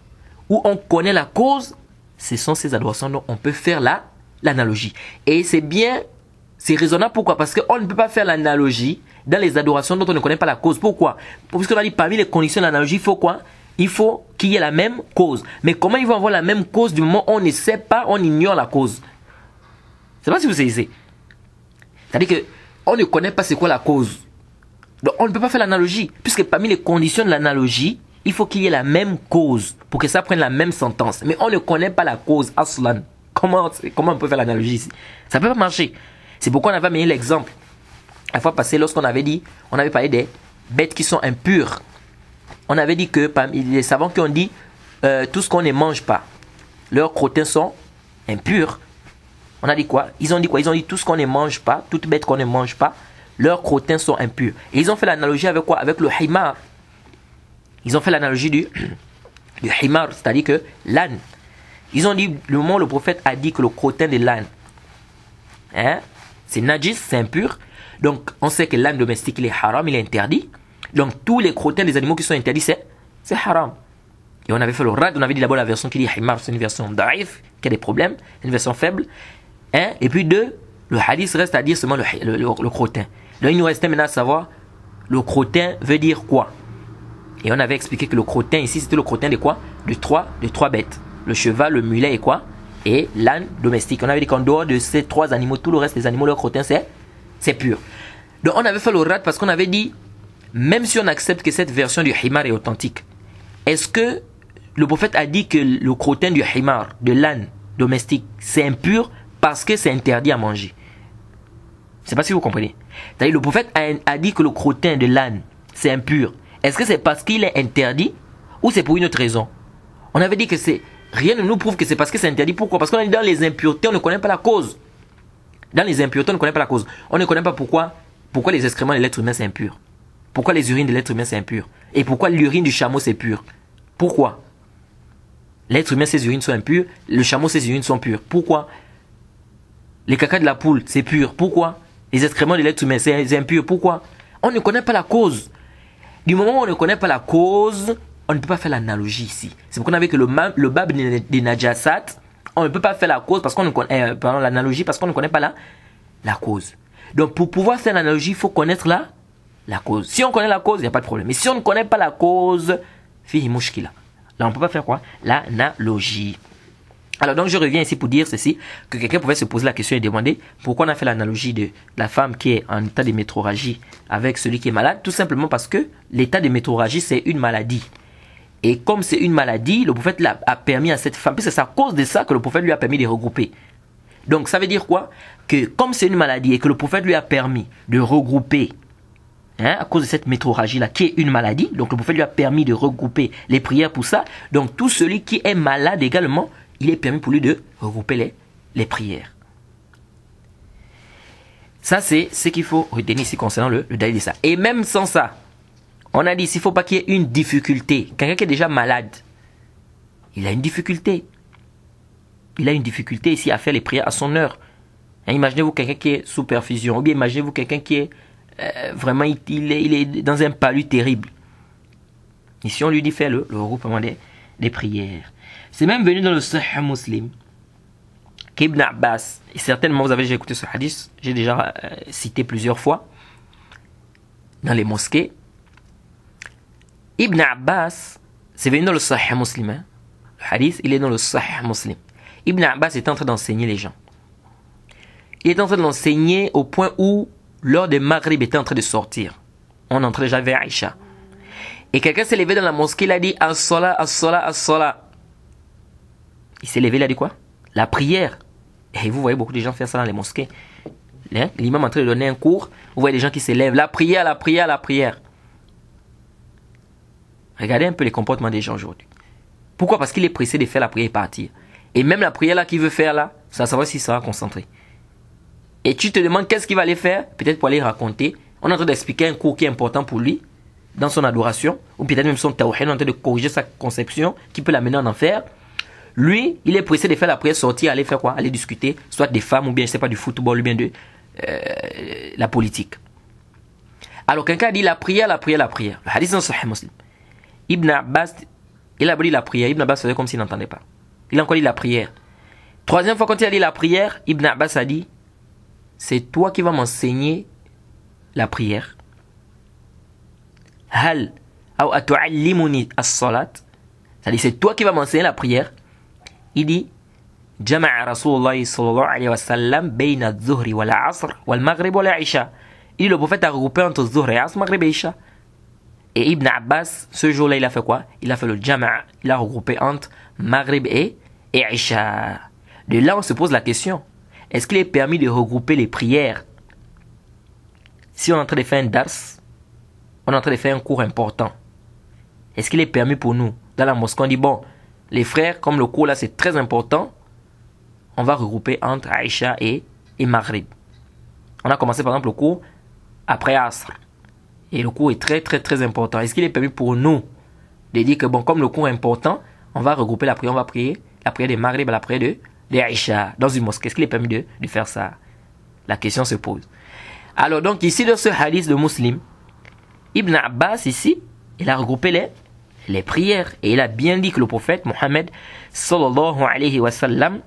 où on connaît la cause, ce sont ces adorations dont on peut faire la l'analogie. Et c'est bien, c'est raisonnable. Pourquoi? Parce qu'on ne peut pas faire l'analogie dans les adorations dont on ne connaît pas la cause. Pourquoi? Parce qu'on a dit parmi les conditions de l'analogie, il faut quoi? Il faut qu'il y ait la même cause. Mais comment ils vont avoir la même cause du moment où on ne sait pas, on ignore la cause? Sais pas si vous savez. C'est-à-dire que on ne connaît pas c'est quoi la cause. Donc on ne peut pas faire l'analogie. Puisque parmi les conditions de l'analogie, il faut qu'il y ait la même cause pour que ça prenne la même sentence. Mais on ne connaît pas la cause, Aslan. Comment, comment on peut faire l'analogie ici? Ça ne peut pas marcher. C'est pourquoi on avait mis l'exemple. La fois passée, lorsqu'on avait dit, on avait parlé des bêtes qui sont impures. On avait dit que parmi les savants qui ont dit euh, tout ce qu'on ne mange pas, leurs crottins sont impurs. On a dit quoi? Ils ont dit quoi? Ils ont dit tout ce qu'on ne mange pas, toute bête qu'on ne mange pas, leurs crottins sont impurs. Et ils ont fait l'analogie avec quoi? Avec le himar. Ils ont fait l'analogie du, du himar, c'est-à-dire que l'âne. Ils ont dit, le moment où le prophète a dit que le crottin de l'âne, hein, c'est najis, c'est impur. Donc, on sait que l'âne domestique, il est haram, il est interdit. Donc, tous les crottins des animaux qui sont interdits, c'est, c'est haram. Et on avait fait le rad, on avait dit d'abord la version qui dit himar, c'est une version daif, qui a des problèmes, une version faible. Hein, et puis deux, le hadith reste à dire seulement le, le, le. Donc, il nous restait maintenant à savoir, le crottin veut dire quoi? Et on avait expliqué que le crottin ici, c'était le crottin de quoi? De trois, de trois bêtes. Le cheval, le mulet et quoi? Et l'âne domestique. On avait dit qu'en dehors de ces trois animaux, tout le reste des animaux, leur crottin, c'est, pur. Donc, on avait fait le rad parce qu'on avait dit, même si on accepte que cette version du himar est authentique, est-ce que le prophète a dit que le crottin du himar, de l'âne domestique, c'est impur? Parce que c'est interdit à manger sais pas si vous comprenez. Le prophète a, a dit que le crottin de l'âne, c'est impur. Est-ce que c'est parce qu'il est interdit ou c'est pour une autre raison? On avait dit que c'est rien ne nous prouve que c'est parce que c'est interdit. Pourquoi? Parce qu'on est dans les impuretés, on ne connaît pas la cause. Dans les impuretés, on ne connaît pas la cause. On ne connaît pas pourquoi, pourquoi les excréments de l'être humain c'est impur. Pourquoi les urines de l'être humain c'est impur? Et pourquoi l'urine du chameau c'est pur? Pourquoi? L'être humain ses urines sont impures, le chameau ses urines sont pures. Pourquoi? Les caca de la poule c'est pur. Pourquoi? Les excréments de l'être humain c'est impur. Pourquoi? On ne connaît pas la cause. Du moment où on ne connaît pas la cause, on ne peut pas faire l'analogie ici. C'est pourquoi on avait que le, le bab des najasat, on ne peut pas faire la cause parce qu'on ne connaît, euh, l'analogie parce qu'on ne connaît pas la, la cause. Donc pour pouvoir faire l'analogie, il faut connaître la, cause. Si on connaît la cause, il n'y a pas de problème. Mais si on ne connaît pas la cause, fihi. Là, on ne peut pas faire quoi? L'analogie. Alors donc je reviens ici pour dire ceci, que quelqu'un pouvait se poser la question et demander pourquoi on a fait l'analogie de la femme qui est en état de métroragie avec celui qui est malade, tout simplement parce que l'état de métroragie c'est une maladie. Et comme c'est une maladie, le prophète a permis à cette femme, puisque c'est à cause de ça que le prophète lui a permis de regrouper. Donc ça veut dire quoi? Que comme c'est une maladie et que le prophète lui a permis de regrouper, hein, à cause de cette métroragie-là, qui est une maladie, donc le prophète lui a permis de regrouper les prières pour ça, donc tout celui qui est malade également, il est permis pour lui de regrouper les, les prières. Ça, c'est ce qu'il faut retenir ici concernant le, le. Et même sans ça, on a dit s'il ne faut pas qu'il y ait une difficulté. Quelqu'un qui est déjà malade, il a une difficulté. Il a une difficulté ici à faire les prières à son heure. Hein, imaginez-vous quelqu'un qui est sous perfusion, ou bien imaginez-vous quelqu'un qui est euh, vraiment, il, est, dans un palu terrible. Ici, on lui dit faire le, le regroupement des prières. C'est même venu dans le Sahih Muslim qu'Ibn Abbas, et certainement vous avez déjà écouté ce hadith, j'ai déjà euh, cité plusieurs fois, dans les mosquées, Ibn Abbas, c'est venu dans le Sahih Muslim, hein? le hadith, il est dans le Sahih Muslim. Ibn Abbas est en train d'enseigner les gens. Il est en train d'enseigner au point où l'heure de Maghrib était en train de sortir. On entrait déjà vers Aïcha. Et quelqu'un s'est levé dans la mosquée, il a dit As-Salah, As-Salah, As-Salah. Il s'est levé, il a dit quoi? La prière. Et vous voyez beaucoup de gens faire ça dans les mosquées. Hein? L'imam est en train de donner un cours. Vous voyez des gens qui se lèvent. La prière, la prière, la prière. Regardez un peu les comportements des gens aujourd'hui. Pourquoi? Parce qu'il est pressé de faire la prière et partir. Et même la prière là qu'il veut faire là, ça savoir s'il sera concentré. Et tu te demandes qu'est-ce qu'il va aller faire? Peut-être pour aller raconter. On est en train d'expliquer un cours qui est important pour lui dans son adoration, ou peut-être même son tawhid, on est en train de corriger sa conception qui peut l'amener en enfer. Lui, il est pressé de faire la prière, sortir, aller faire quoi? Aller discuter, soit des femmes, ou bien, je sais pas, du football, ou bien de euh, la politique. Alors, quelqu'un dit la prière, la prière, la prière. Le hadith dans Sahih Muslim. Ibn Abbas, il a dit la prière. Ibn Abbas faisait comme s'il n'entendait pas. Il a encore dit la prière. Troisième fois, quand il a dit la prière, Ibn Abbas a dit C'est toi qui vas m'enseigner la prière. Hal, as-salat. C'est-à-dire, c'est toi qui vas m'enseigner la prière il dit Jama'a Rasulullah sallallahu alayhi wa sallam bayna dhuhri wal asr wal maghrib wal isha. Il dit le prophète a regroupé entre dhuhr et asr, maghrib et isha. Et Ibn Abbas, ce jour-là, il a fait quoi? Il a fait le Jama'a. Il a regroupé entre maghrib et, et isha. De là, on se pose la question. Est-ce qu'il est permis de regrouper les prières? Si on est en train de faire un dars, on est en train de faire un cours important. Est-ce qu'il est permis pour nous? Dans la mosquée, on dit, bon, les frères, comme le cours là, c'est très important, on va regrouper entre Aïcha et, et Maghrib. On a commencé par exemple le cours après Asr. Et le cours est très très très important. Est-ce qu'il est permis pour nous de dire que bon, comme le cours est important, on va regrouper la prière, on va prier la prière de Maghrib et la prière de, de Aïcha dans une mosquée? Est-ce qu'il est permis de, de faire ça? La question se pose. Alors donc ici dans ce hadith de Muslim, Ibn Abbas ici, il a regroupé les, les prières et il a bien dit que le prophète Mohammed sallallahu alayhi wa sallam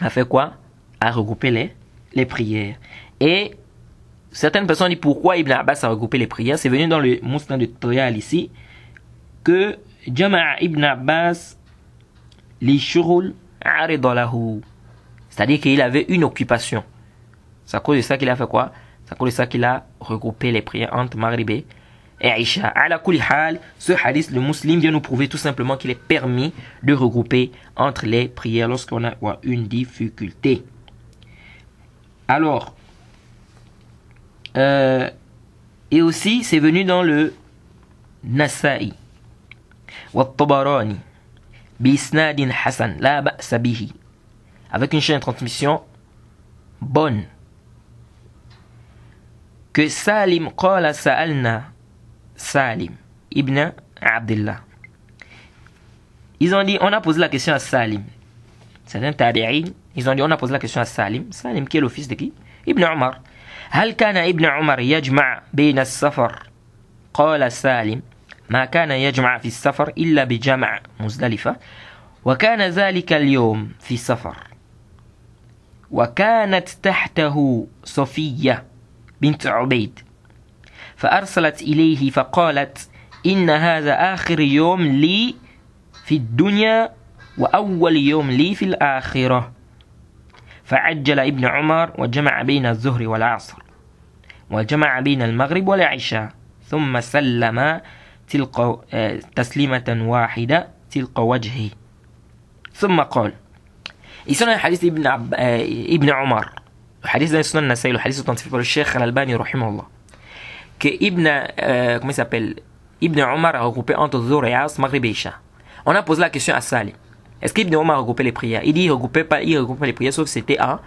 a fait quoi? A regroupé les, les prières. Et certaines personnes disent pourquoi Ibn Abbas a regroupé les prières? C'est venu dans le Moustan de Toyal ici que Jama'a Ibn Abbas li shurul C'est-à-dire qu'il avait une occupation. C'est à cause de ça qu'il a fait quoi? C'est à cause de ça qu'il a regroupé les prières entre Maghrib et Aisha. À ce hadith, le musulman vient nous prouver tout simplement qu'il est permis de regrouper entre les prières lorsqu'on a une difficulté. Alors, euh, et aussi, c'est venu dans le Nasa'i, wa Tabarani, bisnadin Hassan, la ba'sabihi, avec une chaîne de transmission bonne. Que Salim qala sa'alna Salim ibn Abdullah. Ils ont dit, on a posé la question à Salim. C'est un tabi'in. Ils ont dit, on a posé la question à Salim. Salim qui est le fils de qui Ibn Omar. هل كان ابن عمر يجمع بين السفر قال سالم ما كان يجمع في السفر إلا بجمع مزدلفة وكان ذلك اليوم في سفر وكانت تحته صفية بنت عبيد فأرسلت إليه فقالت إن هذا آخر يوم لي في الدنيا وأول يوم لي في الآخرة. فعجل ابن عمر وجمع بين الظهر والعصر وجمع بين المغرب والعشاء ثم سلم تلق تسليمة واحدة تلق وجهه. ثم قال يسمى حديث ابن عب... ابن عمر؟ حديث السنن النسائي الحديث التنصيف الشيخ الألباني رحمه الله. Que Ibn, euh, comment il s'appelle? Ibn Omar a regroupé entre Zohr et As. On a posé la question à Salim. Est-ce qu'Ibn Omar a regroupé les prières? Il dit ne regroupait pas, il regroupait les prières, sauf que c'était à,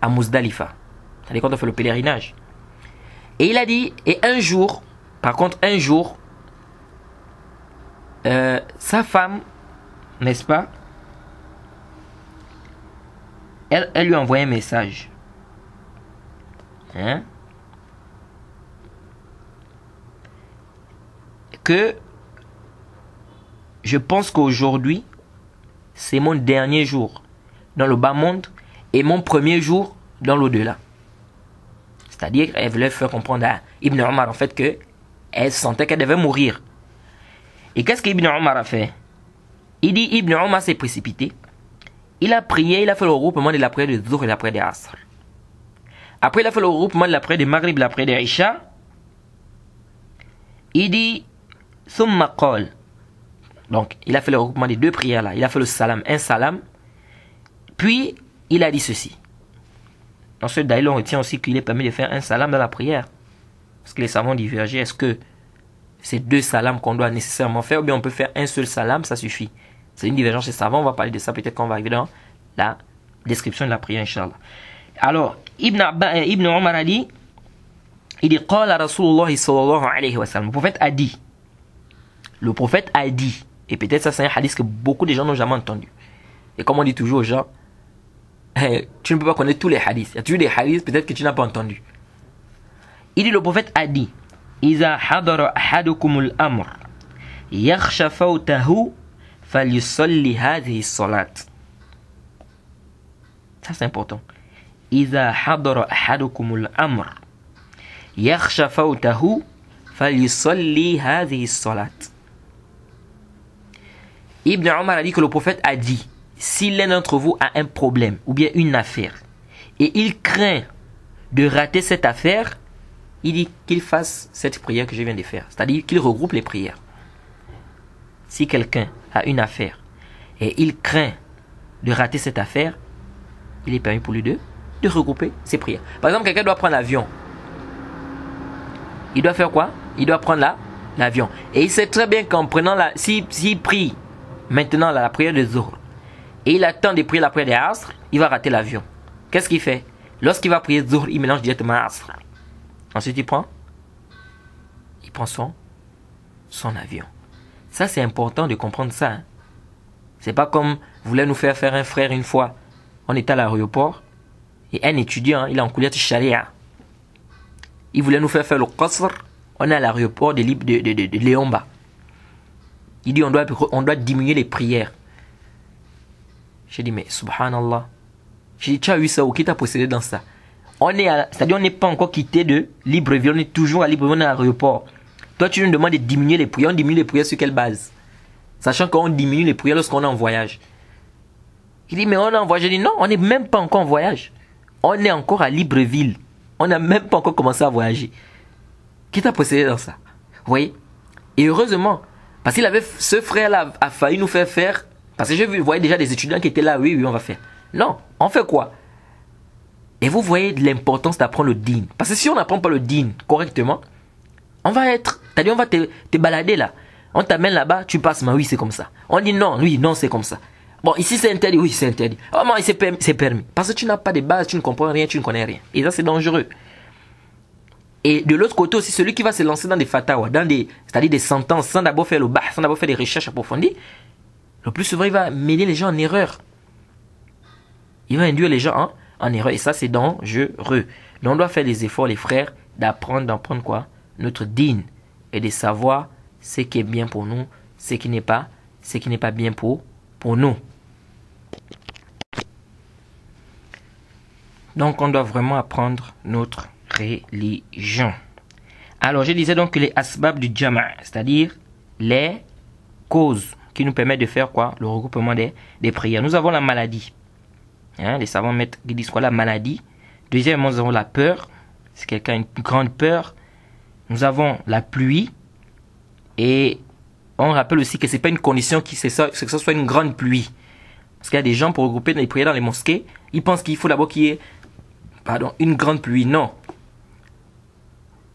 à Muzdalifa. C'est-à-dire quand on fait le pèlerinage. Et il a dit, et un jour, par contre, un jour, euh, sa femme, n'est-ce pas? Elle, elle lui a envoyé un message. Hein? Que je pense qu'aujourd'hui, c'est mon dernier jour dans le bas monde et mon premier jour dans l'au-delà. C'est-à-dire, elle voulait faire comprendre à Ibn Omar en fait que elle sentait qu'elle devait mourir. Et qu'est-ce qu'Ibn Omar a fait? Il dit Ibn Omar s'est précipité. Il a prié, il a fait le regroupement de la prière de Zuhr et la prière de Asr. Après, il a fait le regroupement de la prière de Maghrib la prière de Isha. Il dit Donc, il a fait le regroupement des deux prières là. Il a fait le salam, un salam. Puis, il a dit ceci. Dans ce d'ailleurs, on retient aussi qu'il est permis de faire un salam dans la prière. Parce que les savants divergent. Est-ce que c'est deux salams qu'on doit nécessairement faire ou bien on peut faire un seul salam, ça suffit. C'est une divergence des savants. On va parler de ça peut-être quand on va arriver dans la description de la prière, Inch'Allah. Alors, Ibn, Abba, euh, Ibn Omar a dit, il dit. Le prophète a dit, le prophète a dit, et peut-être ça c'est un hadith que beaucoup de gens n'ont jamais entendu. Et comme on dit toujours aux gens, eh, tu ne peux pas connaître tous les hadiths. Il y a toujours des hadiths peut-être que tu n'as pas entendu. Il dit, le prophète a dit, إذا حضر أحدكم الأمر يخشى فوته فليصلي هذه الصلاة Ça c'est important. إذا حضر أحدكم الأمر يخشى فوته فليصلي هذه الصلاة Ibn Omar a dit que le prophète a dit si l'un d'entre vous a un problème ou bien une affaire et il craint de rater cette affaire, il dit qu'il fasse cette prière que je viens de faire. C'est-à-dire qu'il regroupe les prières. Si quelqu'un a une affaire et il craint de rater cette affaire, il est permis pour lui de, de regrouper ses prières. Par exemple, quelqu'un doit prendre l'avion. Il doit faire quoi? Il doit prendre l'avion. Et il sait très bien qu'en prenant la... S'il prie maintenant la, prière de Zohr, et il attend de prier la prière des Asr, il va rater l'avion. Qu'est-ce qu'il fait? Lorsqu'il va prier Zohr, il mélange directement Asr. Ensuite, il prend, il prend son, son avion. Ça, c'est important de comprendre ça. Hein. C'est pas comme voulait nous faire faire un frère une fois. On était à l'aéroport et un étudiant, il est en couleur de charia. Il voulait nous faire faire le qasr. On est à l'aéroport de, de, de, de, Léomba. Il dit on doit, on doit diminuer les prières. J'ai dit mais subhanallah. J'ai dit tu as eu ça ou qui t'a possédé dans ça on est c'est-à-dire on n'est pas encore quitté de Libreville, on est toujours à Libreville, on est à l'aéroport. Toi, tu nous demandes de diminuer les prières. On diminue les prières sur quelle base? Sachant qu'on diminue les prières lorsqu'on est en voyage. Il dit, mais on est en voyage. Je dis, non, on n'est même pas encore en voyage. On est encore à Libreville. On n'a même pas encore commencé à voyager. Qui t'a possédé dans ça? Vous voyez? Et heureusement, parce qu'il avait ce frère-là a failli nous faire faire. Parce que je voyais déjà des étudiants qui étaient là, oui, oui, on va faire. Non, on fait quoi? Et vous voyez l'importance d'apprendre le din. Parce que si on n'apprend pas le din correctement, on va être, c'est-à-dire on va te, te, balader là. On t'amène là-bas, tu passes, mais oui, c'est comme ça. On dit non, oui, non, c'est comme ça. Bon, ici c'est interdit, oui, c'est interdit. Oh, non, c'est permis, permis. Parce que tu n'as pas de base, tu ne comprends rien, tu ne connais rien. Et ça, c'est dangereux. Et de l'autre côté aussi, celui qui va se lancer dans des fatawa, dans des, c'est-à-dire des sentences, sans d'abord faire le bas, sans d'abord faire des recherches approfondies, le plus souvent, il va mêler les gens en erreur. Il va induire les gens en, en erreur. Et ça, c'est dangereux. Donc, on doit faire les efforts, les frères, d'apprendre, d'apprendre quoi? Notre dîne. Et de savoir ce qui est bien pour nous, ce qui n'est pas, ce qui n'est pas bien pour, pour nous. Donc, on doit vraiment apprendre notre religion. Alors, je disais donc que les asbab du jama', c'est-à-dire les causes qui nous permettent de faire quoi? Le regroupement des, des prières. Nous avons la maladie. Hein, les savants mettent, ils disent quoi? La maladie. Deuxièmement, nous avons la peur. Si quelqu'un a une grande peur. Nous avons la pluie. Et on rappelle aussi que ce n'est pas une condition qui, que ce soit une grande pluie. Parce qu'il y a des gens pour regrouper les prières dans les mosquées, ils pensent qu'il faut d'abord qu'il y ait pardon, une grande pluie. Non.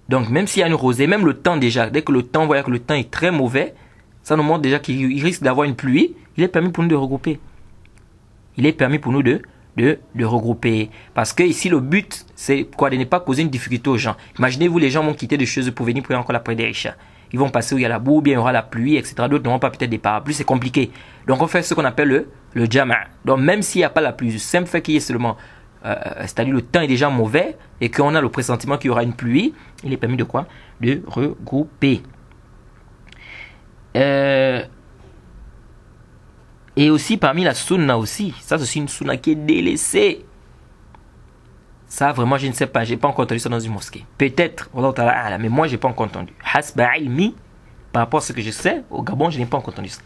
Donc même s'il y a une rosée, même le temps déjà, dès que le temps, voit que le temps est très mauvais, ça nous montre déjà qu'il risque d'avoir une pluie, il est permis pour nous de regrouper il est permis pour nous de, de, de regrouper. Parce que ici, le but, c'est quoi De ne pas causer une difficulté aux gens. Imaginez-vous, les gens vont quitter des choses pour venir prier encore la riches. Ils vont passer où il y a la boue, bien il y aura la pluie, etc. D'autres n'auront pas peut-être des parapluies, c'est compliqué. Donc on fait ce qu'on appelle le, le jama. Donc même s'il n'y a pas la pluie, le simple fait qu'il y ait seulement, euh, c'est-à-dire le temps est déjà mauvais et qu'on a le pressentiment qu'il y aura une pluie, il est permis de quoi? De regrouper. Euh, et aussi parmi la sunna aussi, ça c'est une sunna qui est délaissée. Ça vraiment je ne sais pas, j'ai pas encore entendu ça dans une mosquée. Peut-être, mais moi j'ai pas encore entendu. Hasba par rapport à ce que je sais, au Gabon je n'ai pas encore entendu ça.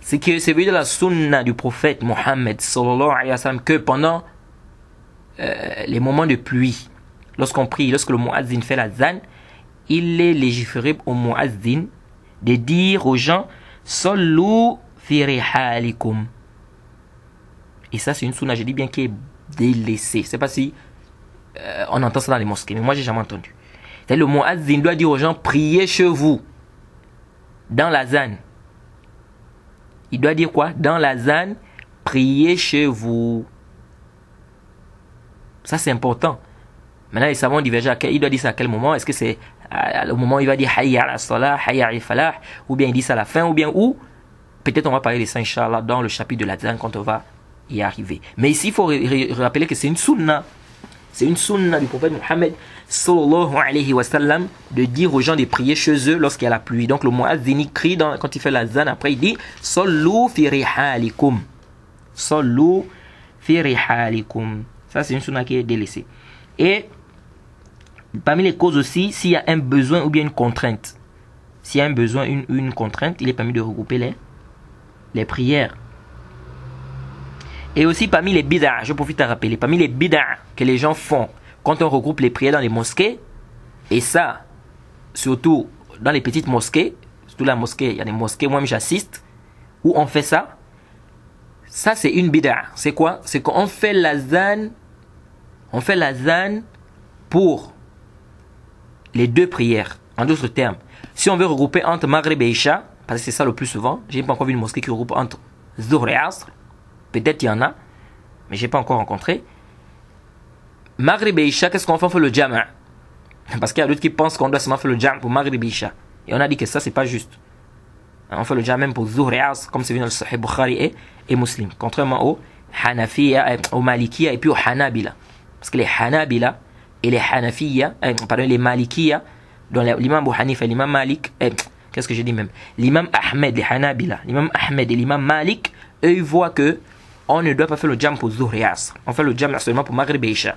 C'est que c'est vu de la sunna du prophète Mohammed que pendant les moments de pluie, lorsqu'on prie, lorsque le muazzin fait la zan, il est légiféré au muazzin de dire aux gens Sallu et ça, c'est une sunna, je dis bien, qui est délaissée. C'est pas si euh, on entend ça dans les mosquées, mais moi, j'ai jamais entendu. C'est le mot azin doit dire aux gens, priez chez vous. Dans la zane. Il doit dire quoi? Dans la zane, priez chez vous. Ça, c'est important. Maintenant, les savants divergent. Il doit dire ça à quel moment? Est-ce que c'est au moment où il va dire Hayya ala salah, Hayya al falah Ou bien il dit ça à la fin Ou bien où? Peut-être on va parler de ça, Inch'Allah, dans le chapitre de la quand on va y arriver. Mais ici, il faut rappeler que c'est une sunna. C'est une sunna du prophète Mohammed sallallahu alayhi wa de dire aux gens de prier chez eux lorsqu'il y a la pluie. Donc le muazzin crie quand il fait la zan, après il dit Sallu fi rihalikum. Sallu fi rihalikum. Ça c'est une sunna qui est délaissée. Et parmi les causes aussi, s'il y a un besoin ou bien une contrainte, s'il y a un besoin, une, une contrainte, il est permis de regrouper les, les prières. Et aussi parmi les bid'ah, je profite à rappeler, parmi les bid'ah que les gens font quand on regroupe les prières dans les mosquées, et ça, surtout dans les petites mosquées, surtout la mosquée, il y a des mosquées, moi-même j'assiste, où on fait ça, ça c'est une bid'ah. C'est quoi? C'est qu'on fait la zan, on fait la zan pour les deux prières. En d'autres termes, si on veut regrouper entre Maghrib et Isha, parce que c'est ça le plus souvent, j'ai pas encore vu une mosquée qui regroupe entre Zuhr et Asr, Peut-être il y en a, mais je n'ai pas encore rencontré. Maghrib et Isha, qu'est-ce qu'on fait? On fait le jama'. Parce qu'il y a d'autres qui pensent qu'on doit seulement faire le jama' pour Maghrib et Isha. Et on a dit que ça, c'est pas juste. On fait le jama' même pour Zuhr et Asr, comme c'est venu dans le Sahih Bukhari et, et. Contrairement au Hanafiya, au Malikiya et puis au Hanabila. Parce que les Hanabila et les Hanafiya, euh, pardon, les Malikiya, dont l'imam Abu Hanif et l'imam Malik, euh, qu'est-ce que j'ai dit même? L'imam Ahmed, les Hanabila, l'imam Ahmed et l'imam Malik, eux, ils voient que on ne doit pas faire le jam pour Zuhr. On fait le jam seulement pour Maghrib et Isha.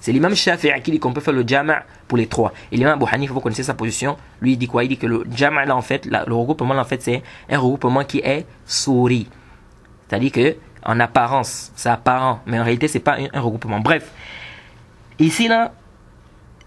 C'est l'imam Shafi'i qui dit qu'on peut faire le jam pour les trois. Et l'imam Abu vous connaissez sa position, lui il dit quoi? Il dit que le jam là en fait, le regroupement là en fait c'est un regroupement qui est souri. C'est-à-dire que en apparence, c'est apparent, mais en réalité c'est pas un, regroupement. Bref, ici là,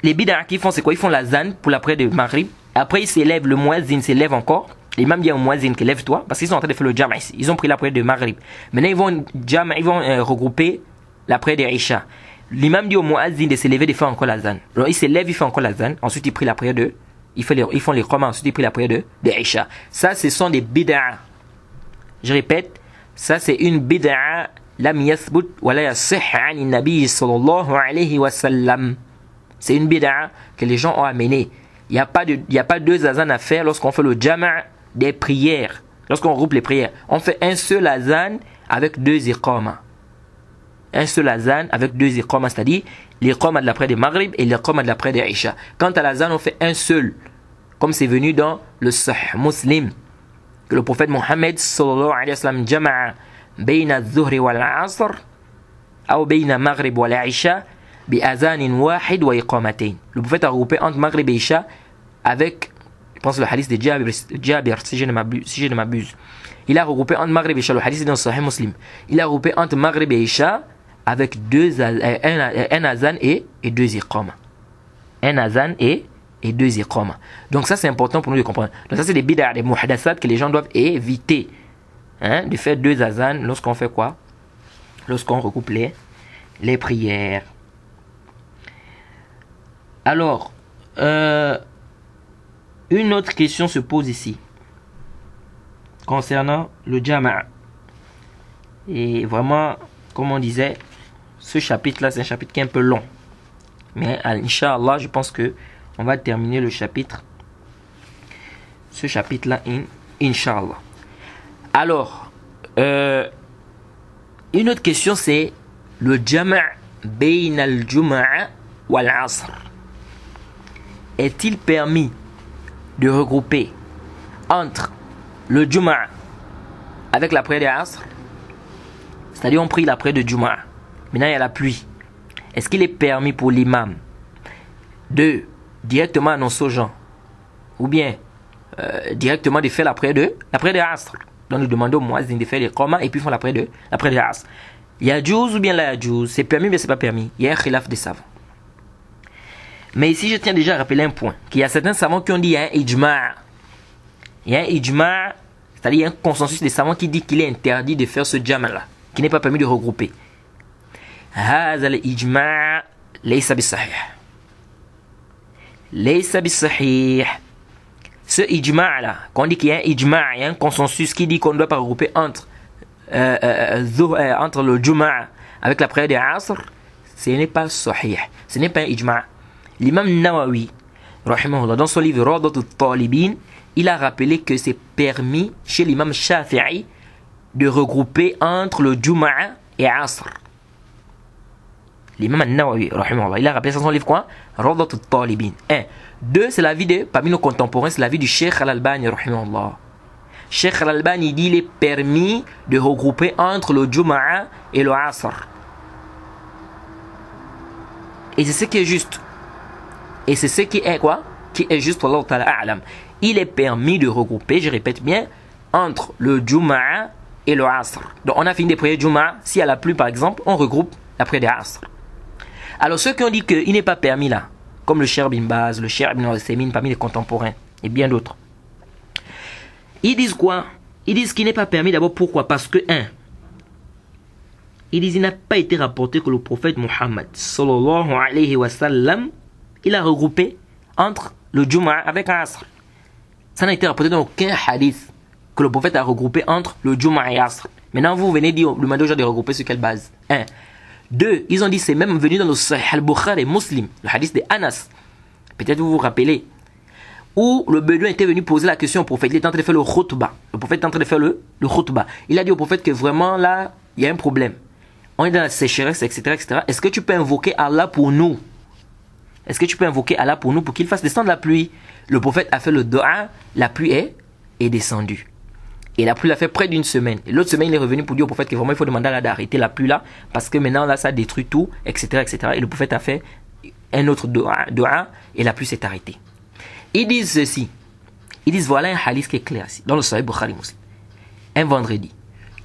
les bid'ah qui font c'est quoi? Ils font la zan pour l'après de Maghrib. Après ils s'élèvent, le muezzin s'élève encore. L'imam dit au muezzin que lève-toi, parce qu'ils sont en train de faire le jama ici. Ils ont pris la prière de Maghrib. Maintenant, ils vont, jama, ils vont euh, regrouper la prière de Isha. L'imam dit au muezzin de se lever, de faire encore la zan. Alors, il se lève, il fait encore la zan. Ensuite, il prie la prière de, ils font les romans. Ensuite, il prie la prière de, de. Ça, ce sont des bid'a. Je répète, ça, c'est une bid'a. Wa la nabi sallallahu alayhi wa sallam. C'est une bid'a que les gens ont amené. Il n'y a pas pas deux azan à faire lorsqu'on fait le jama' des prières. Lorsqu'on regroupe les prières, on fait un seul azan avec deux iqamas. Un seul azan avec deux iqamas, c'est-à-dire l'iqama de l'après de Maghrib et l'iqama de l'après de Isha. Quant à l'azan, on fait un seul, comme c'est venu dans le Sahih Muslim, que le prophète Mohammed sallallahu alayhi wa sallam jama'a wal-asr ou bayna Maghrib wal-Isha bi azanin wahid wa iqamatain. Le prophète a regroupé entre Maghrib et Isha avec pense le hadith de Jabir, si je ne m'abuse. Il a regroupé entre Maghrib et Isha, le hadith est dans Sahih Muslim. Il a regroupé entre Maghrib et Isha avec deux, euh, un, un azan et, et deux iqama. Un azan et, et deux iqama. Donc ça c'est important pour nous de comprendre. Donc ça c'est des bid'ah, des muhadassat que les gens doivent éviter. Hein, de faire deux azan lorsqu'on fait quoi? Lorsqu'on regroupe les, prières. Alors, euh, une autre question se pose ici concernant le jama'. Et vraiment, comme on disait, ce chapitre-là, c'est un chapitre qui est un peu long. Mais Inch'Allah, je pense que on va terminer le chapitre. Ce chapitre-là, Inch'Allah. Alors, euh, une autre question, c'est le jama' bain al-jum'a wal asr. Est-il permis de regrouper entre le Juma avec la prière de Asr, c'est-à-dire on prie la prière de Juma. Maintenant il y a la pluie. Est-ce qu'il est permis pour l'imam de directement annoncer aux gens ou bien euh, directement de faire la prière de la de donc nous demandons au muazzin de faire les et puis font la prière de la prière de Il y a ou bien la Yajuz, c'est permis ou bien c'est pas permis? Il y a un khilaf des savants. Mais ici, je tiens déjà à rappeler un point. Qu'il y a certains savants qui ont dit qu'il y a un ijma. Il y a un ijma, c'est-à-dire un consensus des savants qui dit qu'il est interdit de faire ce jamal là, qui n'est pas permis de regrouper. ijma ce ijma' là, qu'on dit qu'il y a un ijma', il y a un consensus qui dit qu'on ne doit pas regrouper entre, euh, euh, euh, entre le Juma' avec la prière de Asr, ce n'est pas sahih, ce n'est pas un ijma'. L'imam Nawawi, dans son livre Radat talibin il a rappelé que c'est permis chez l'imam Shafi'i de regrouper entre le Jumu'ah et Asr. L'imam An-Nawawi, il a rappelé ça dans son livre quoi? Rawdat al-Talibin. Un. Deux, c'est la vie de, parmi nos contemporains, c'est la vie du Cheikh Al-Albani, rahimahullah. Cheikh Al-Albani dit il est permis de regrouper entre le Jumu'ah et le Asr. Et c'est ce qui est juste. Et c'est ce qui est quoi? Qui est juste, Allah Ta'ala. Il est permis de regrouper, je répète bien, entre le Jumu'ah et le Asr. Donc on a fini des prières Jumu'ah. Si a la pluie par exemple, on regroupe la prière des Asr. Alors ceux qui ont dit qu'il n'est pas permis là, comme le Cher Bin Baz, le Cher Ibn al parmi les contemporains, et bien d'autres, ils disent quoi? Ils disent qu'il n'est pas permis d'abord pourquoi? Parce que, un, ils disent qu'il n'a pas été rapporté que le prophète Muhammad, sallallahu alayhi wa sallam, il a regroupé entre le Jumu'ah avec Asr. Ça n'a été rapporté dans aucun hadith que le prophète a regroupé entre le Jumu'ah et Asr. Maintenant, vous venez dire, demander aux de regrouper sur quelle base? Un. Deux, ils ont dit c'est même venu dans le Sahih al-Bukhari Muslim, le hadith de Anas. Peut-être vous vous rappelez. Où le Bédouin était venu poser la question au prophète. Il était en train de faire le khutbah. Le prophète était en train de faire le, khutbah. Il a dit au prophète que vraiment là, il y a un problème. On est dans la sécheresse, etc. etc. Est-ce que tu peux invoquer Allah pour nous? Est-ce que tu peux invoquer Allah pour nous pour qu'il fasse descendre la pluie? Le prophète a fait le do'a, la pluie est, est descendue. Et la pluie l'a fait près d'une semaine. Et l'autre semaine, il est revenu pour dire au prophète que vraiment il faut demander à Allah d'arrêter la pluie là, parce que maintenant là, ça détruit tout, etc., etc. Et le prophète a fait un autre do'a, et la pluie s'est arrêtée. Ils disent ceci. Ils disent voilà un hadith qui est clair ici, dans le Sahih Bukhari Muslim. Un vendredi,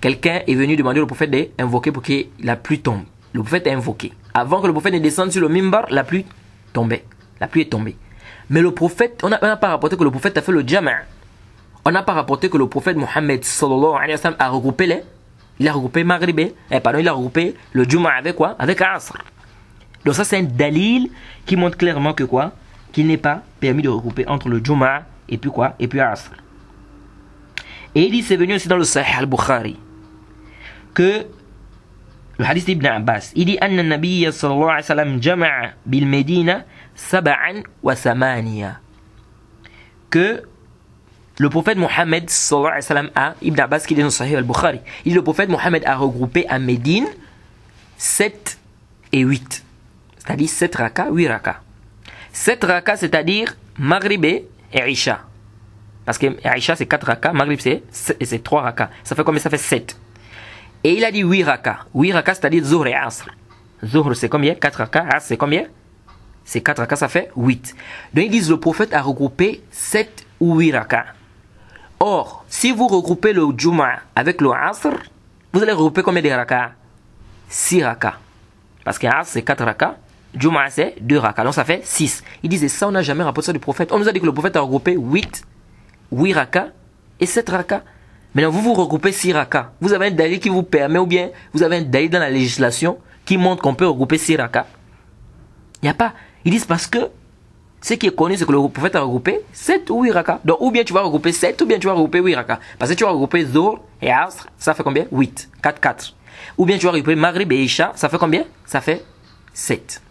quelqu'un est venu demander au prophète d'invoquer pour que la pluie tombe. Le prophète a invoqué. Avant que le prophète ne descende sur le mimbar, la pluie tombait. La pluie est tombée. Mais le prophète, on n'a pas rapporté que le prophète a fait le jama' on n'a pas rapporté que le prophète Mohammed a regroupé les, il a regroupé Maghrib, eh, pardon, il a regroupé le Juma avec quoi? Avec Asr. Donc ça c'est un dalil qui montre clairement que quoi? Qu'il n'est pas permis de regrouper entre le Juma et puis quoi? Et puis Asr. Et il dit, c'est venu aussi dans le Sahih al-Bukhari, que le hadith d'Ibn Abbas, il dit, Anna Nabiya sallallahu alayhi wa sallam jama'a bil Medina wa. Que le prophète Mohammed a, Ibn Abbas qui al-Bukhari, il le prophète Mohammed a regroupé à Médine 7 et 8. C'est-à-dire 7 raka, 8 raka. 7 raka, c'est-à-dire Maghrib et Isha. Parce que Isha c'est 4 raka, Maghrib c'est 3 raka. Ça fait combien? Ça fait 7. Et il a dit 8 raka. 8 raka, c'est-à-dire Zuhr et Asr. Zuhr c'est combien? 4 raka. Asr c'est combien? C'est 4 raka, ça fait 8. Donc ils disent le prophète a regroupé 7 ou 8 raka. Or, si vous regroupez le Juma avec le Asr, vous allez regrouper combien de raka 6 raka. Parce que Asr c'est 4 raka, Juma c'est 2 raka. Donc ça fait 6. Ils disent ça, on n'a jamais rapporté ça du prophète. On nous a dit que le prophète a regroupé 8, 8 raka et 7 raka. Maintenant, vous vous regroupez 6 raka. Vous avez un dalil qui vous permet, ou bien vous avez un dalil dans la législation qui montre qu'on peut regrouper 6 raka. Il n'y a pas. Ils disent parce que ce qui est connu, c'est que le prophète a regroupé 7 ou 8 raka. Donc, ou bien tu vas regrouper 7, ou bien tu vas regrouper 8 raka. Parce que tu vas regrouper Zohr et Asr, ça fait combien? 8. 4, 4. Ou bien tu vas regrouper Maghrib et Isha, ça fait combien? Ça fait 7.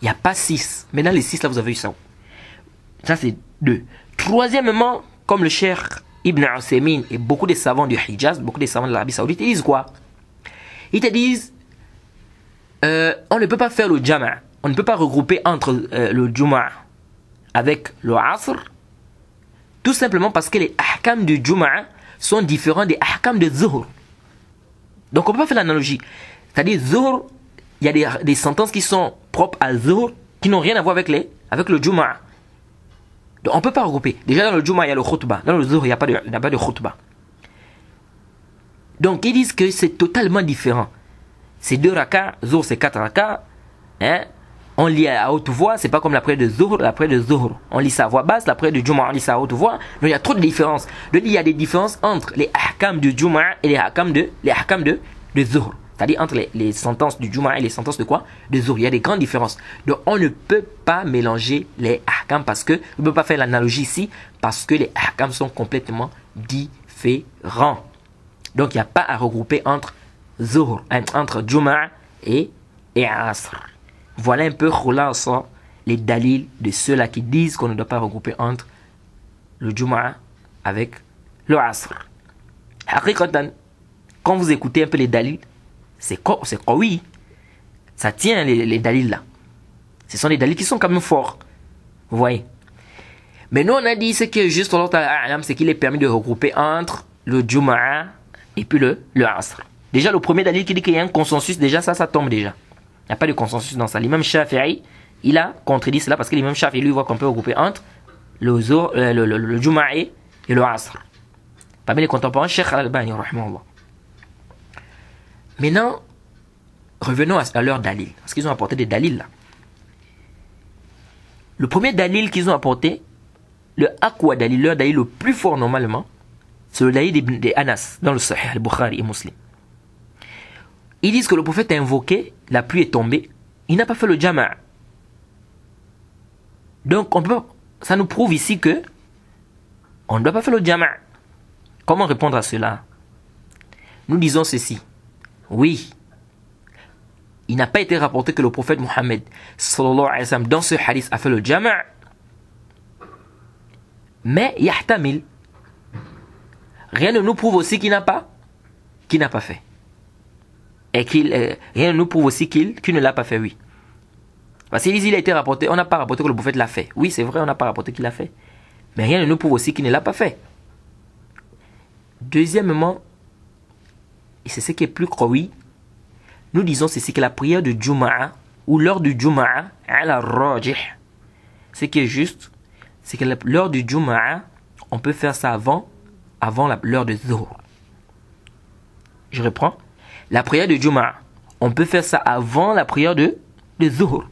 Il n'y a pas 6. Maintenant, les 6 là, vous avez eu ça. Ça, c'est 2. Troisièmement, comme le cher Ibn Usaymin et beaucoup de savants du Hijaz, beaucoup de savants de l'Arabie Saoudite, ils disent quoi? Ils te disent euh, on ne peut pas faire le jama' on ne peut pas regrouper entre euh, le Jumu'ah avec le Asr, tout simplement parce que les ahkam du Jumu'ah sont différents des ahkam de Zuhr. Donc on ne peut pas faire l'analogie. C'est-à-dire, Zuhr, il y a des, sentences qui sont propres à Zuhr, qui n'ont rien à voir avec, les, avec le Jumu'ah. Donc on ne peut pas regrouper. Déjà dans le Jumu'ah, il y a le khutbah. Dans le Zuhr, il n'y a, pas de, a pas de khutbah. Donc ils disent que c'est totalement différent. C'est deux rakas, Zuhr c'est quatre rakas, hein, on lit à haute voix, c'est pas comme l'après de Zuhr, l'après de Zuhr. On lit ça à voix basse, l'après de Juma, on lit ça à haute voix. Donc il y a trop de différences. Donc il y a des différences entre les ahkam du Juma et les ahkam de, les ahkam de, de. C'est-à-dire entre les, sentences du Juma et les sentences de quoi? De Zuhr. Il y a des grandes différences. Donc on ne peut pas mélanger les ahkam parce que, on ne peut pas faire l'analogie ici parce que les ahkam sont complètement différents. Donc il n'y a pas à regrouper entre Zuhr, entre Juma et, et Asr. Voilà un peu les dalils de ceux-là qui disent qu'on ne doit pas regrouper entre le Jumu'ah avec le Asr. Quand vous écoutez un peu les dalils, c'est quoi, oui. Ça tient les, les dalils là. Ce sont des dalils qui sont quand même forts. Vous voyez? Mais nous, on a dit ce qui est juste, c'est qu'il est permis de regrouper entre le Juma'a et puis le, le Asr. Déjà, le premier dalil qui dit qu'il y a un consensus, déjà ça, ça tombe déjà. N'y a pas de consensus dans ça. L'imam Shafi'i, il a contredit cela parce que l'imam Shafi'i, lui, voit qu'on peut regrouper entre le, euh, le, le, le et le Asr. Parmi les contemporains, Sheikh Al-Albani, Maintenant, revenons à, à leur dalil. Parce qu'ils ont apporté des dalils là. Le premier dalil qu'ils ont apporté, le aqua dalil, leur dalil le plus fort normalement, c'est le dalil des, Anas dans le Sahih al-Bukhari et Muslim. Ils disent que le prophète a invoqué, la pluie est tombée, il n'a pas fait le jama'. Donc on peut, ça nous prouve ici que on ne doit pas faire le jama'. Comment répondre à cela? Nous disons ceci. Oui, il n'a pas été rapporté que le prophète Mohammed dans ce hadith a fait le jama' mais yahtamil rien ne nous prouve aussi qu'il n'a pas qu'il n'a pas fait et qu'il euh, rien ne nous prouve aussi qu'il ne l'a pas fait oui. Parce qu'il a été rapporté on n'a pas rapporté que le prophète l'a fait. Oui c'est vrai on n'a pas rapporté qu'il l'a fait. Mais rien ne nous prouve aussi qu'il ne l'a pas fait. Deuxièmement et c'est ce qui est plus croyant nous disons ceci que la prière de Juma'a ou l'heure du Juma'a la rajih, ce qui est juste, c'est que l'heure du Juma'a, on peut faire ça avant, avant l'heure de Zuhr. Je reprends. La prière de Juma'a, on peut faire ça avant la prière de, de Zuhr.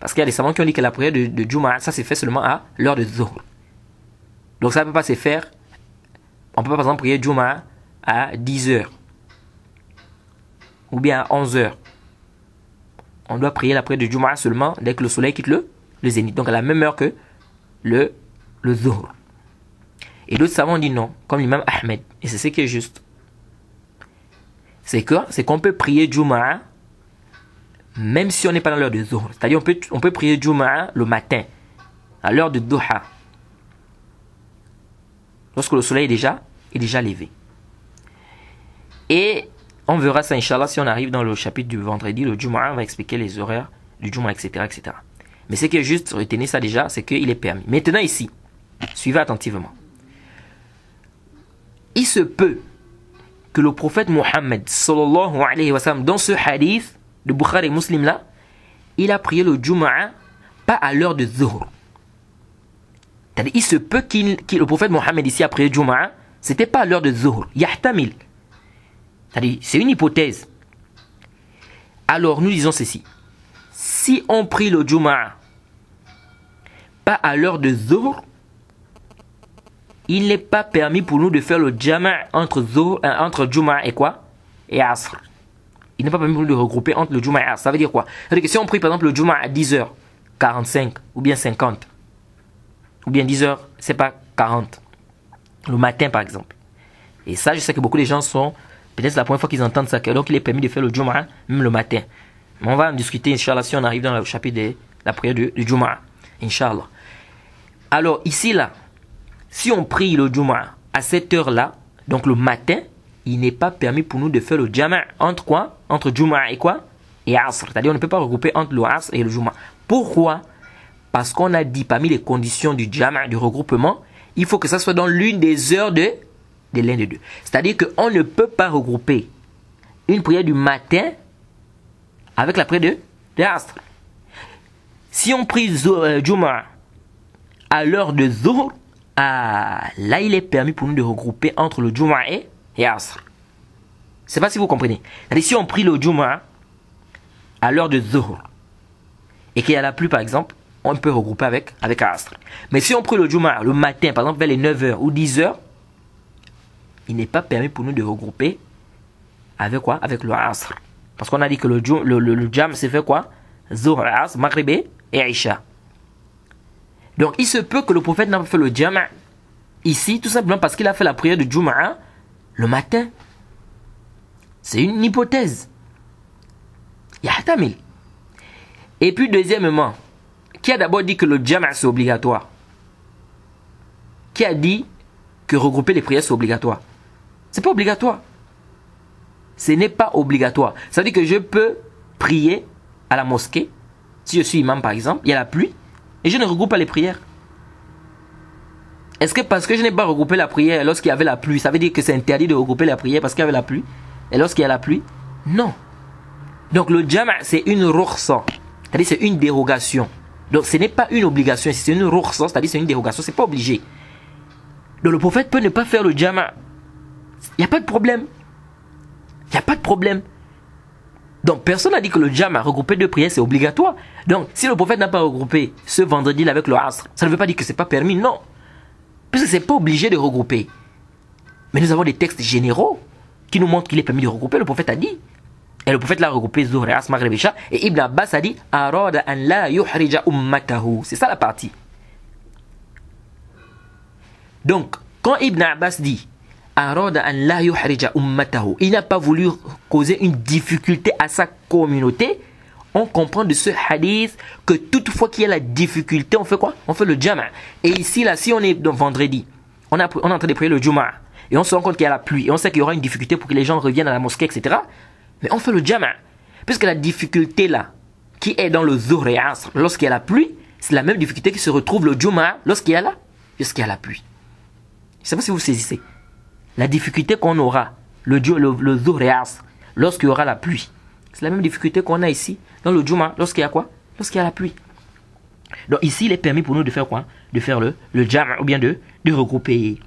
Parce qu'il y a des savants qui ont dit que la prière de, de Juma'a, ça s'est fait seulement à l'heure de Zuhr. Donc ça ne peut pas se faire. On peut pas par exemple prier Juma'a à 10 heures ou bien à 11 heures. On doit prier la prière de Jumu'ah seulement dès que le soleil quitte le, le zénith. Donc à la même heure que le, le Zuhr. Et d'autres savants disent non, comme l'imam Ahmed. Et c'est ce qui est juste. C'est que c'est qu'on peut prier Jumu'ah même si on n'est pas dans l'heure de Zuhr. C'est-à-dire on peut, on peut prier Jumu'ah le matin, à l'heure de Duha. Lorsque le soleil est déjà, levé. Et on verra ça, Inch'Allah, si on arrive dans le chapitre du vendredi. Le Jumu'ah va expliquer les horaires du Jumu'ah, etc., etc. Mais ce qui est juste, retenez ça déjà, c'est qu'il est permis. Maintenant, ici, suivez attentivement. Il se peut que le prophète Mohammed, sallallahu alayhi wa sallam, dans ce hadith de Bukhari Muslim là, il a prié le Jumu'ah pas à l'heure de Zuhr. Il se peut qu'il, que le prophète Mohammed ici a prié Jumu'ah, c'était pas à l'heure de Zuhr. Yahtamil c'est une hypothèse. Alors nous disons ceci. Si on prie le Jumu'ah pas à l'heure de Zohr, il n'est pas permis pour nous de faire le Jama' entre, euh, entre Jumu'ah et quoi? Et Asr. Il n'est pas permis pour nous de regrouper entre le Jumu'ah et Asr. Ça veut dire quoi? Ça veut dire que si on prie par exemple le Jumu'ah à 10h45 ou bien 50, ou bien 10h, c'est pas 40, le matin par exemple. Et ça, je sais que beaucoup de gens sont Peut-être la première fois qu'ils entendent ça, donc il est permis de faire le Jumu'ah même le matin. Mais on va en discuter, Inch'Allah, si on arrive dans le chapitre de la prière du, du Jumu'ah. Inch'Allah. Alors, ici, là, si on prie le Jumu'ah à cette heure-là, donc le matin, il n'est pas permis pour nous de faire le Jama' entre quoi? Entre Jumu'ah et quoi? Et Asr. C'est-à-dire, on ne peut pas regrouper entre le Asr et le Jumu'ah. Pourquoi? Parce qu'on a dit, parmi les conditions du Jama' du regroupement, il faut que ça soit dans l'une des heures de l'un des deux. C'est-à-dire qu'on ne peut pas regrouper une prière du matin avec la prière de, l'astre. Si on prie euh, Juma à l'heure de Zohr, ah, là il est permis pour nous de regrouper entre le Juma et, et Asr. Je sais pas si vous comprenez. si on prie le Juma à l'heure de Zohr et qu'il y a la pluie par exemple, on peut regrouper avec, avec Asr. Mais si on prie le Juma le matin, par exemple vers les 9h ou 10h, il n'est pas permis pour nous de regrouper avec quoi? Avec le Asr. Parce qu'on a dit que le, le, Jam c'est fait quoi? Zuhr, Asr, Maghrib et Aisha. Donc il se peut que le prophète n'a pas fait le Jam ici, tout simplement parce qu'il a fait la prière de Jum'a le matin. C'est une hypothèse. Yahtamil. Et puis deuxièmement, qui a d'abord dit que le Jam c'est obligatoire? Qui a dit que regrouper les prières c'est obligatoire? C'est pas obligatoire. Ce n'est pas obligatoire. Ça veut dire que je peux prier à la mosquée, si je suis imam par exemple, il y a la pluie, et je ne regroupe pas les prières. Est-ce que parce que je n'ai pas regroupé la prière lorsqu'il y avait la pluie, ça veut dire que c'est interdit de regrouper la prière parce qu'il y avait la pluie? Et lorsqu'il y a la pluie? Non. Donc le jama' c'est une rukhsa, c'est-à-dire c'est une dérogation. Donc ce n'est pas une obligation, c'est une rukhsa, c'est-à-dire c'est une dérogation, c'est pas obligé. Donc le prophète peut ne pas faire le jama'. Il n'y a pas de problème. Il n'y a pas de problème. Donc personne n'a dit que le jama' regrouper deux prières c'est obligatoire. Donc si le prophète n'a pas regroupé ce vendredi avec le asr, ça ne veut pas dire que c'est pas permis, non. Puisque c'est pas obligé de regrouper. Mais nous avons des textes généraux qui nous montrent qu'il est permis de regrouper. Le prophète a dit. Et le prophète l'a regroupé Zuhr et Asmar et Ibn Abbas a dit Arada an la ummatahu. C'est ça la partie. Donc, quand Ibn Abbas dit Il n'a pas voulu causer une difficulté à sa communauté. On comprend de ce hadith que toutefois qu'il y a la difficulté, on fait quoi? On fait le jama'. Et ici, là, si on est vendredi, on, est en train de prier le juma' et on se rend compte qu'il y a la pluie et on sait qu'il y aura une difficulté pour que les gens reviennent à la mosquée, etc. Mais on fait le jama'. Puisque la difficulté là, qui est dans le zuhr lorsqu'il y a la pluie, c'est la même difficulté qui se retrouve le juma' lorsqu'il y a lorsqu'il y a la pluie. Je ne sais pas si vous saisissez. La difficulté qu'on aura, le, le, le lorsqu'il y aura la pluie, c'est la même difficulté qu'on a ici dans le juma' lorsqu'il y a quoi? Lorsqu'il y a la pluie. Donc ici, il est permis pour nous de faire quoi? De faire le, le jama' ou bien de, de regrouper.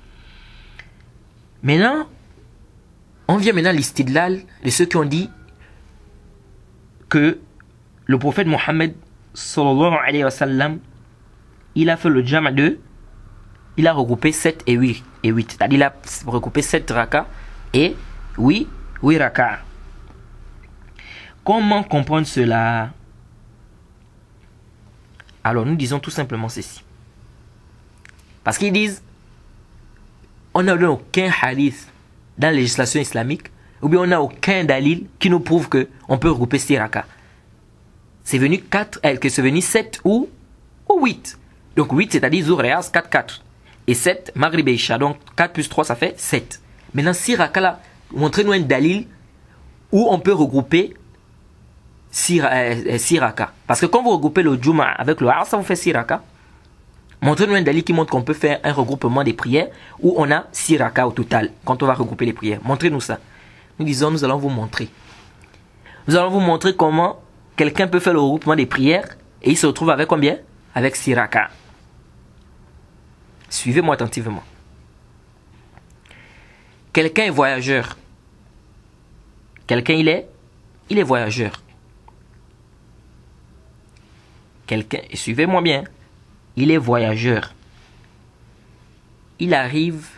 Maintenant, on vient maintenant à l'istidlal de ceux qui ont dit que le prophète Mohammed sallallahu alayhi wa sallam, il a fait le jama' de il a regroupé 7 et 8 et 8 c'est-à-dire il a regroupé 7 raka et 8 8 raka comment comprendre cela? Alors nous disons tout simplement ceci parce qu'ils disent on n'a aucun hadith dans la législation islamique, ou bien on n'a aucun dalil qui nous prouve que on peut regrouper ces rakas. C'est venu 4, euh, que c'est venu 7 ou, ou 8. Donc 8, c'est-à-dire Zour 4, 4. Et 7, Maghrib et Isha. Donc 4 plus 3, ça fait 7. Maintenant, 6 rakas là, montrez-nous un dalil où on peut regrouper 6, euh, rakas. Parce que quand vous regroupez le Juma avec le Har, ça vous fait 6 rakas. Montrez-nous un dalil qui montre qu'on peut faire un regroupement des prières où on a 6 rakas au total quand on va regrouper les prières. Montrez-nous ça. Nous disons, nous allons vous montrer. Nous allons vous montrer comment quelqu'un peut faire le regroupement des prières et il se retrouve avec combien? Avec 6 rakas. Suivez-moi attentivement. Quelqu'un est voyageur. Quelqu'un il est? Il est voyageur. Quelqu'un, suivez-moi bien il est voyageur. Il arrive,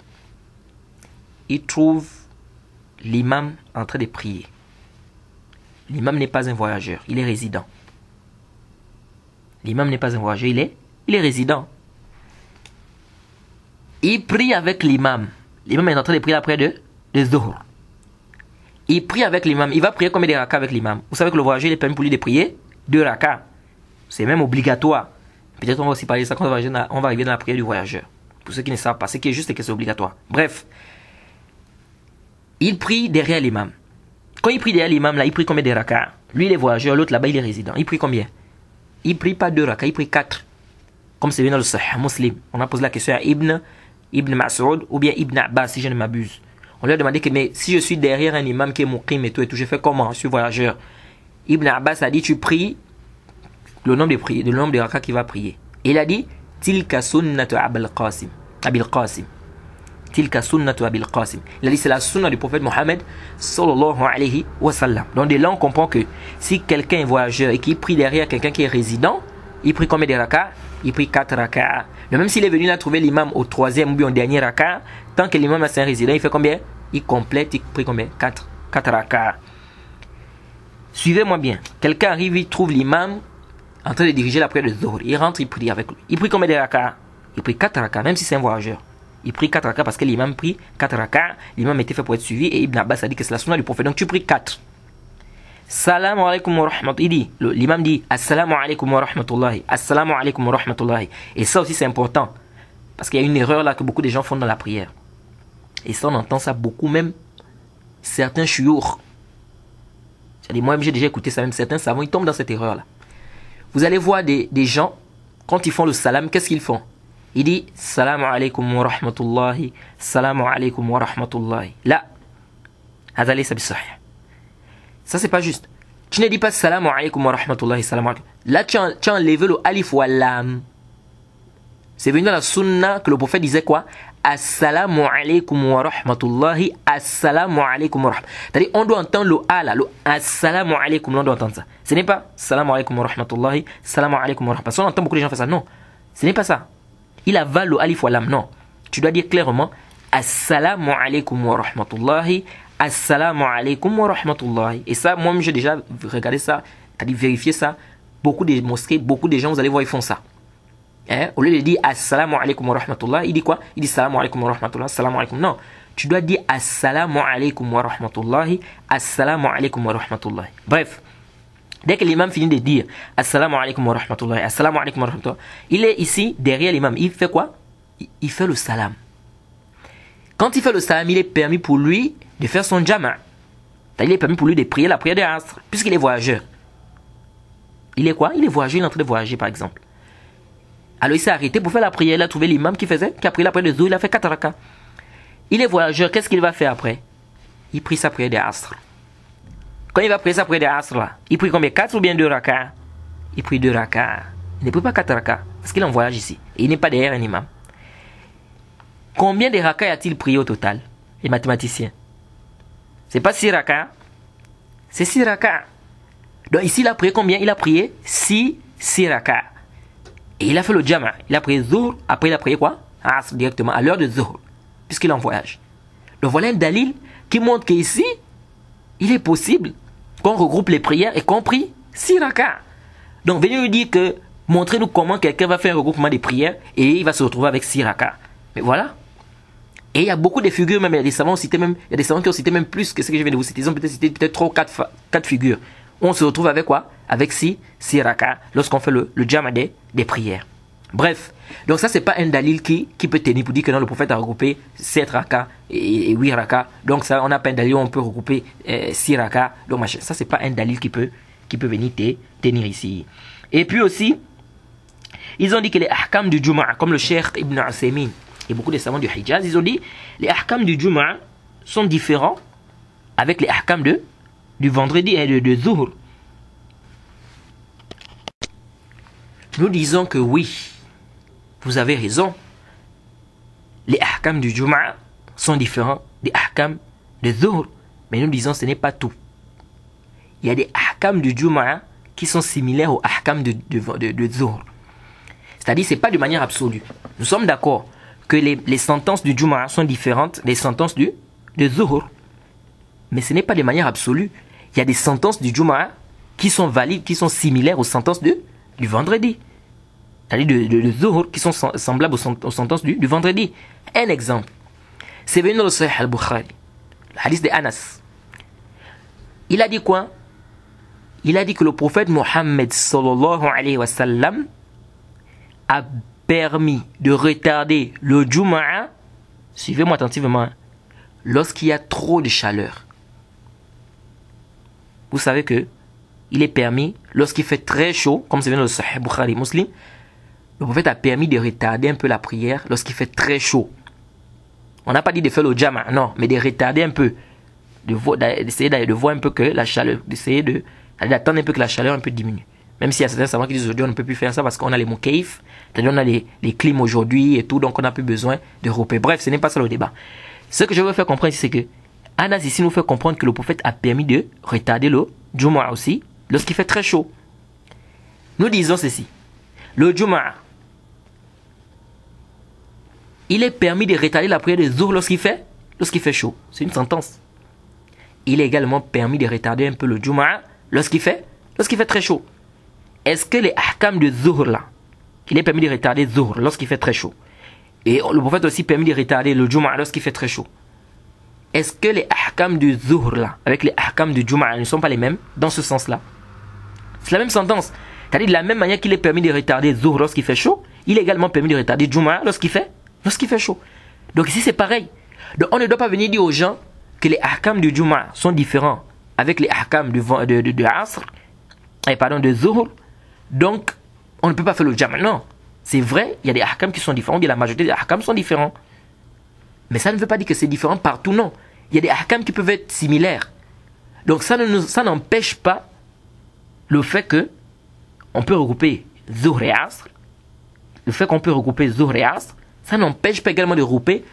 il trouve l'imam en train de prier. L'imam n'est pas un voyageur, il est résident. L'imam n'est pas un voyageur, il est, il est résident. Il prie avec l'imam. L'imam est en train de prier après de, de Zohar. Il prie avec l'imam. Il va prier comme des rakas avec l'imam? Vous savez que le voyageur, est permis pour lui de prier deux rakas. C'est même obligatoire. Peut-être on va aussi parler de ça quand on va, arriver dans la prière du voyageur. Pour ceux qui ne savent pas, ce qui est juste que c'est obligatoire. Bref. Il prie derrière l'imam. Quand il prie derrière l'imam, là, il prie combien de rakats? Lui, il est voyageur, l'autre là-bas, il est résident. Il prie combien? Il prie pas deux rakats, il prie quatre. Comme c'est bien dans le Sahih Muslim. On a posé la question à Ibn, Ibn Mas'ud ou bien Ibn Abbas, si je ne m'abuse. On lui a demandé que, mais si je suis derrière un imam qui est muqim et tout et tout, je fais comment? Je suis voyageur. Ibn Abbas a dit, tu pries le nombre de prières, le nombre de rakats qu'il va prier. Il a dit Tilka sunnatu Abil Qasim. Abil Qasim. Tilka sunnatu Abil Qasim. Il a dit c'est la sunna du prophète Mohammed sallallahu alayhi wa. Donc de là on comprend que si quelqu'un est voyageur et qu'il prie derrière quelqu'un qui est résident, il prie combien de rakats? Il prie 4 rakats. Mais même s'il est venu là trouver l'imam au troisième ou bien au dernier rakats, tant que l'imam est un résident, il fait combien? Il complète, il prie combien? 4 4 rakats. Suivez-moi bien. Quelqu'un arrive, il trouve l'imam en train de diriger la prière de Zohar. Il rentre, il prie avec lui. Il prie combien de rakas Il prie 4 rakas, même si c'est un voyageur. Il prie 4 rakas parce que l'imam prie 4 rakas. L'imam était fait pour être suivi et Ibn Abbas a dit que c'est la sunna du prophète. Donc tu pries 4. Salam alaikum wa rahmatullahi. L'imam dit Assalamu alaikum wa rahmatullahi. Assalamu alaikum wa rahmatullahi. Et ça aussi c'est important. Parce qu'il y a une erreur là que beaucoup de gens font dans la prière. Et ça on entend ça beaucoup, même certains C'est-à-dire, moi-même, j'ai déjà écouté ça, même certains savants, ils tombent dans cette erreur-là. Vous allez voir des, gens, quand ils font le salam, qu'est-ce qu'ils font? Il dit Salam alaikum wa rahmatullahi, salam alaikum wa rahmatullahi. Là, ça c'est pas juste. Tu ne dis pas salam alaikum wa rahmatullahi, salam. Là, tu as, enlevé le alif wa lam. C'est venu dans la sunna que le prophète disait quoi? Assalamu alaikum wa rahmatullahi, assalamu alaikum wa rahmatullahi. C'est-à-dire, on doit entendre le A là, le assalamu alaikum, on doit entendre ça. Ce n'est pas assalamu alaikum wa rahmatullahi, assalamu alaikum wa rahmatullahi. On entend beaucoup de gens faire ça. Non, ce n'est pas ça. Il avale le alif wa lam. Non. Tu dois dire clairement assalamu alaikum wa rahmatullahi, assalamu alaikum wa rahmatullahi. Et ça, moi, j'ai déjà regardé ça, c'est-à-dire vérifié ça. Beaucoup de mosquées, beaucoup de gens, vous allez voir, ils font ça. Hein? Au lieu de dire Assalamu alaikum wa rahmatullah, il dit quoi? Il dit Assalamu alaikum wa rahmatullah, Assalamu alaikum. Non, tu dois dire Assalamu alaikum wa rahmatullahi, Assalamu alaikum wa rahmatullah. Bref, dès que l'imam finit de dire Assalamu alaikum wa rahmatullah, Assalamu alaikum wa rahmatullah, il est ici derrière l'imam. Il fait quoi? Il fait le salam. Quand il fait le salam, il est permis pour lui de faire son jama'. Il est permis pour lui de prier la prière de Asr, puisqu'il est voyageur. Il est quoi? Il est voyageur, il est en train de voyager par exemple. Alors il s'est arrêté pour faire la prière. Il a trouvé l'imam qui faisait, qui a pris la prière de Zou, il a fait 4 rakas. Il est voyageur, qu'est-ce qu'il va faire après? Il prie sa prière de Asr. Quand il va prier sa prière de Asr, là, il prie combien? 4 ou bien 2 rakas Il prie 2 rakas. Il ne prie pas 4 rakas, parce qu'il est en voyage ici. Et il n'est pas derrière un imam. Combien de rakas a-t-il prié au total Les mathématiciens? C'est pas 6 rakas. C'est 6 rakas. Donc ici, il a prié combien? Il a prié 6, 6 rakas. Et il a fait le jama. Il a prié Zour, après il a prié quoi? Directement, à l'heure de Zour, puisqu'il est en voyage. Donc voilà un dalil qui montre qu'ici, il est possible qu'on regroupe les prières et qu'on prie six Donc venez nous dire que, montrez-nous comment quelqu'un va faire un regroupement des prières et il va se retrouver avec six Mais voilà. Et il y a beaucoup de figures, même il y a des savants, même, il y a des savants qui ont cité même plus que ce que je viens de vous citer. Ils ont peut-être cité peut-être trois ou quatre, quatre figures on se retrouve avec quoi? Avec si, si raka, lorsqu'on fait le, le des, prières. Bref, donc ça c'est pas un dalil qui, qui peut tenir pour dire que non, le prophète a regroupé 7 raka et, 8 raka. Donc ça, on n'a pas un dalil où on peut regrouper 6 euh, raka. Donc machin. ça c'est pas un dalil qui peut, qui peut venir tenir ici. Et puis aussi, ils ont dit que les ahkam du Juma, comme le Cheikh Ibn Asaymin beaucoup de savants du Hijaz, ils ont dit les ahkam du Juma sont différents avec les ahkam de du vendredi et de, de. Nous disons que oui, vous avez raison. Les ahkam du Juma sont différents des ahkam de Zuhr. Mais nous disons ce n'est pas tout. Il y a des ahkam du Juma qui sont similaires aux ahkam de, de, de, C'est-à-dire, ce n'est pas de manière absolue. Nous sommes d'accord que les, les, sentences du Juma sont différentes des sentences du, de Zuhr. Mais ce n'est pas de manière absolue il y a des sentences du Jumu'ah qui sont valides, qui sont similaires aux sentences du, vendredi. C'est-à-dire de, de, Zuhur qui sont semblables aux, sentences du, du, vendredi. Un exemple. C'est venu dans le Sahih al-Bukhari, le hadith de Anas. Il a dit quoi? Il a dit que le prophète Mohammed sallallahu alayhi wa a permis de retarder le Jumu'ah, suivez-moi attentivement, lorsqu'il y a trop de chaleur vous savez que il est permis, lorsqu'il fait très chaud, comme c'est venu dans le Sahih Bukhari Muslim, le prophète a permis de retarder un peu la prière lorsqu'il fait très chaud. On n'a pas dit de faire le jama, non, mais de retarder un peu, d'essayer de, voir un peu que la chaleur, d'essayer de, d'attendre un peu que la chaleur un peu diminue. Même s'il y a certains savants qui disent aujourd'hui on ne peut plus faire ça parce qu'on a les mokeif, c'est-à-dire on a les, les clims aujourd'hui et tout, donc on n'a plus besoin de repérer. Bref, ce n'est pas ça le débat. Ce que je veux faire comprendre, c'est que Anas ici nous fait comprendre que le prophète a permis de retarder le Jumu'ah aussi lorsqu'il fait très chaud. Nous disons ceci. Le Jumu'ah, il est permis de retarder la prière de Zour lorsqu'il fait, lorsqu'il fait chaud. C'est une sentence. Il est également permis de retarder un peu le Jumu'ah lorsqu'il fait, lorsqu'il fait très chaud. Est-ce que les ahkam de Zour là, il est permis de retarder Zour lorsqu'il fait très chaud? Et le prophète aussi permis de retarder le Jumu'ah lorsqu'il fait très chaud est-ce que les ahkam du zuhr là, avec les ahkam du juma ne sont pas les mêmes dans ce sens-là? C'est la même sentence. C'est-à-dire de la même manière qu'il est permis de retarder zuhr lorsqu'il fait chaud, il est également permis de retarder juma lorsqu'il fait, fait chaud. Donc ici c'est pareil. Donc on ne doit pas venir dire aux gens que les ahkam du juma sont différents avec les ahkam de, de, de, de Asr, et pardon, de Zuhr, donc on ne peut pas faire le jam'. Non, c'est vrai, il y a des ahkam qui sont différents, bien la majorité des ahkam sont différents. Mais ça ne veut pas dire que c'est différent partout, non. Il y a des ahkam qui peuvent être similaires. Donc ça n'empêche pas le fait que on peut regrouper Zuhr et Asr. Le fait qu'on peut regrouper Zuhr et Asr, ça n'empêche pas également de regrouper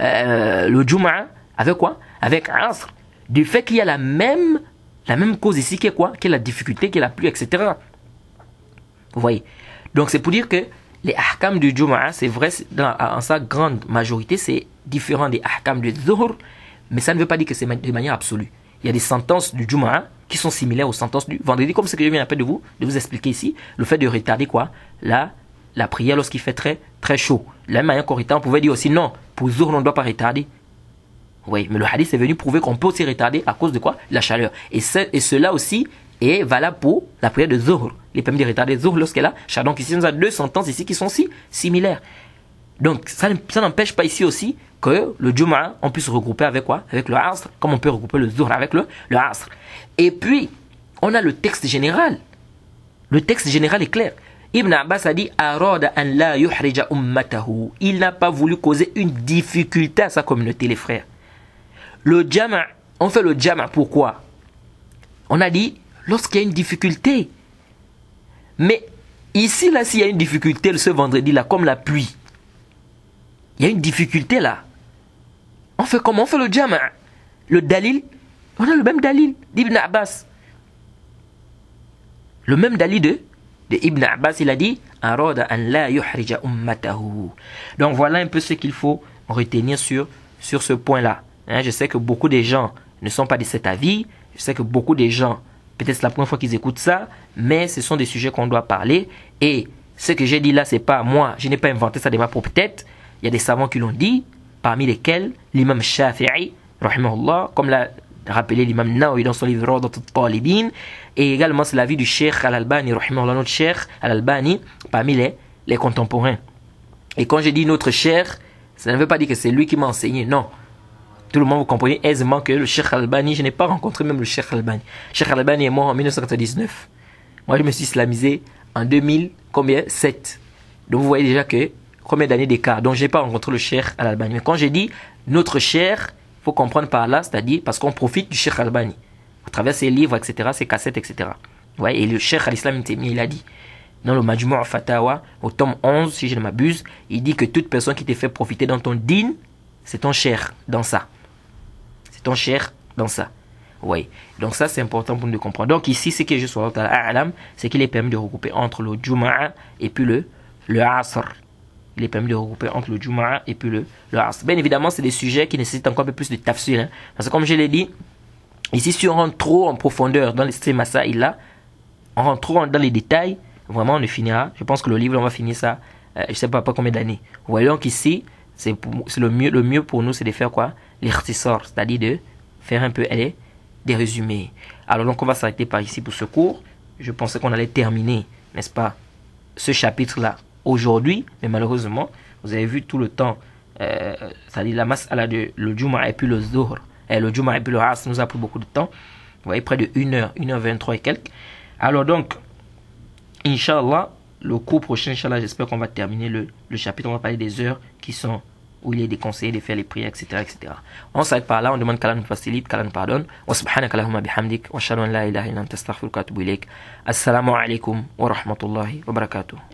euh, le Jum'a avec quoi? Avec Asr. Du fait qu'il y a la même, la même cause ici qui est quoi? Qui est la difficulté, qui est la pluie, etc. Vous voyez Donc c'est pour dire que les ahkam du Jum'a, c'est vrai, dans, en sa grande majorité, c'est différent des ahkam du Zuhr, mais ça ne veut pas dire que c'est de manière absolue. Il y a des sentences du Jum'a qui sont similaires aux sentences du vendredi, comme ce que je viens de vous, de vous expliquer ici, le fait de retarder quoi? La, la prière lorsqu'il fait très, très chaud. La même manière qu'on on pouvait dire aussi non, pour Zuhr, on ne doit pas retarder. Oui, mais le hadith est venu prouver qu'on peut aussi retarder à cause de quoi? La chaleur. Et, et cela aussi est valable pour la prière de Zuhr. Il permet de retarder Zuhr lorsqu'elle a. Donc ici, nous avons deux sentences ici qui sont si similaires. Donc ça, n'empêche pas ici aussi que le Jumu'ah, on puisse regrouper avec quoi? Avec le Asr, comme on peut regrouper le Zuhr avec le, le Asr. Et puis, on a le texte général. Le texte général est clair. Ibn Abbas a dit Il n'a pas voulu causer une difficulté à sa communauté, les frères. Le jama, on fait le jama pourquoi? On a dit lorsqu'il y a une difficulté. Mais ici, là, s'il y a une difficulté ce vendredi-là, comme la pluie, il y a une difficulté là. On fait comment? On fait le jama. Le dalil, on a le même dalil d'Ibn Abbas. Le même dalil de, de Ibn Abbas, il a dit Donc voilà un peu ce qu'il faut retenir sur, sur ce point-là. Hein, je sais que beaucoup de gens ne sont pas de cet avis. Je sais que beaucoup de gens, peut-être c'est la première fois qu'ils écoutent ça, mais ce sont des sujets qu'on doit parler. Et ce que j'ai dit là, c'est pas moi, je n'ai pas inventé ça de ma propre tête. Il y a des savants qui l'ont dit, parmi lesquels l'imam Shafi'i, comme l'a rappelé l'imam Nawawi dans son livre Rodat talibin et également c'est l'avis du Cheikh Al-Albani, notre Cheikh Al-Albani, parmi les, les contemporains. Et quand je dis notre Cheikh, ça ne veut pas dire que c'est lui qui m'a enseigné, non tout le monde vous comprenez aisément que le Cheikh Albani, je n'ai pas rencontré même le Cheikh Albani. Cheikh Albani est mort en 1999. Moi, je me suis islamisé en 2000, combien? 7. Donc vous voyez déjà que combien d'années d'écart. Donc je n'ai pas rencontré le Cheikh Albani. Mais quand j'ai dit notre Cheikh, il faut comprendre par là, c'est-à-dire parce qu'on profite du Cheikh Albani. À travers ses livres, etc., ses cassettes, etc. Vous et le Cheikh Al-Islam il a dit dans le Majmu' Fatawa, au tome 11, si je ne m'abuse, il dit que toute personne qui te fait profiter dans ton din, c'est ton cher dans ça ton cher dans ça. Oui. Donc ça, c'est important pour nous de comprendre. Donc ici, ce que je suis alam, c'est qu'il est permis de regrouper entre le Juma'a et puis le, le Asr. Il est permis de regrouper entre le Juma'a et puis le, le Asr. Bien évidemment, c'est des sujets qui nécessitent encore un peu plus de tafsir. Hein. Parce que comme je l'ai dit, ici, si on rentre trop en profondeur dans les il là, on rentre trop dans les détails, vraiment, on ne finira. Je pense que le livre, on va finir ça, euh, je ne sais pas, pas combien d'années. Voyons qu'ici, c'est le mieux, le mieux pour nous, c'est de faire quoi? L'irtisar, c'est-à-dire de faire un peu des résumés. Alors donc on va s'arrêter par ici pour ce cours. Je pensais qu'on allait terminer, n'est-ce pas, ce chapitre-là aujourd'hui, mais malheureusement, vous avez vu tout le temps, euh, c'est-à-dire la masse à la de le Juma et puis le Zohr, et le Juma et puis le As nous a pris beaucoup de temps. Vous voyez, près de 1 heure, 1 heure 23 et quelques. Alors donc, Inch'Allah, le cours prochain, Inch'Allah, j'espère qu'on va terminer le chapitre. On va parler des heures qui sont où il est déconseillé de faire les prières, etc. etc. On s'arrête par là, on demande qu'Allah nous facilite, qu'Allah nous pardonne. Wa subhanaka Allahumma bihamdik, wa shalom la ilaha illa anta. Assalamu alaikum wa rahmatullahi wa barakatuh.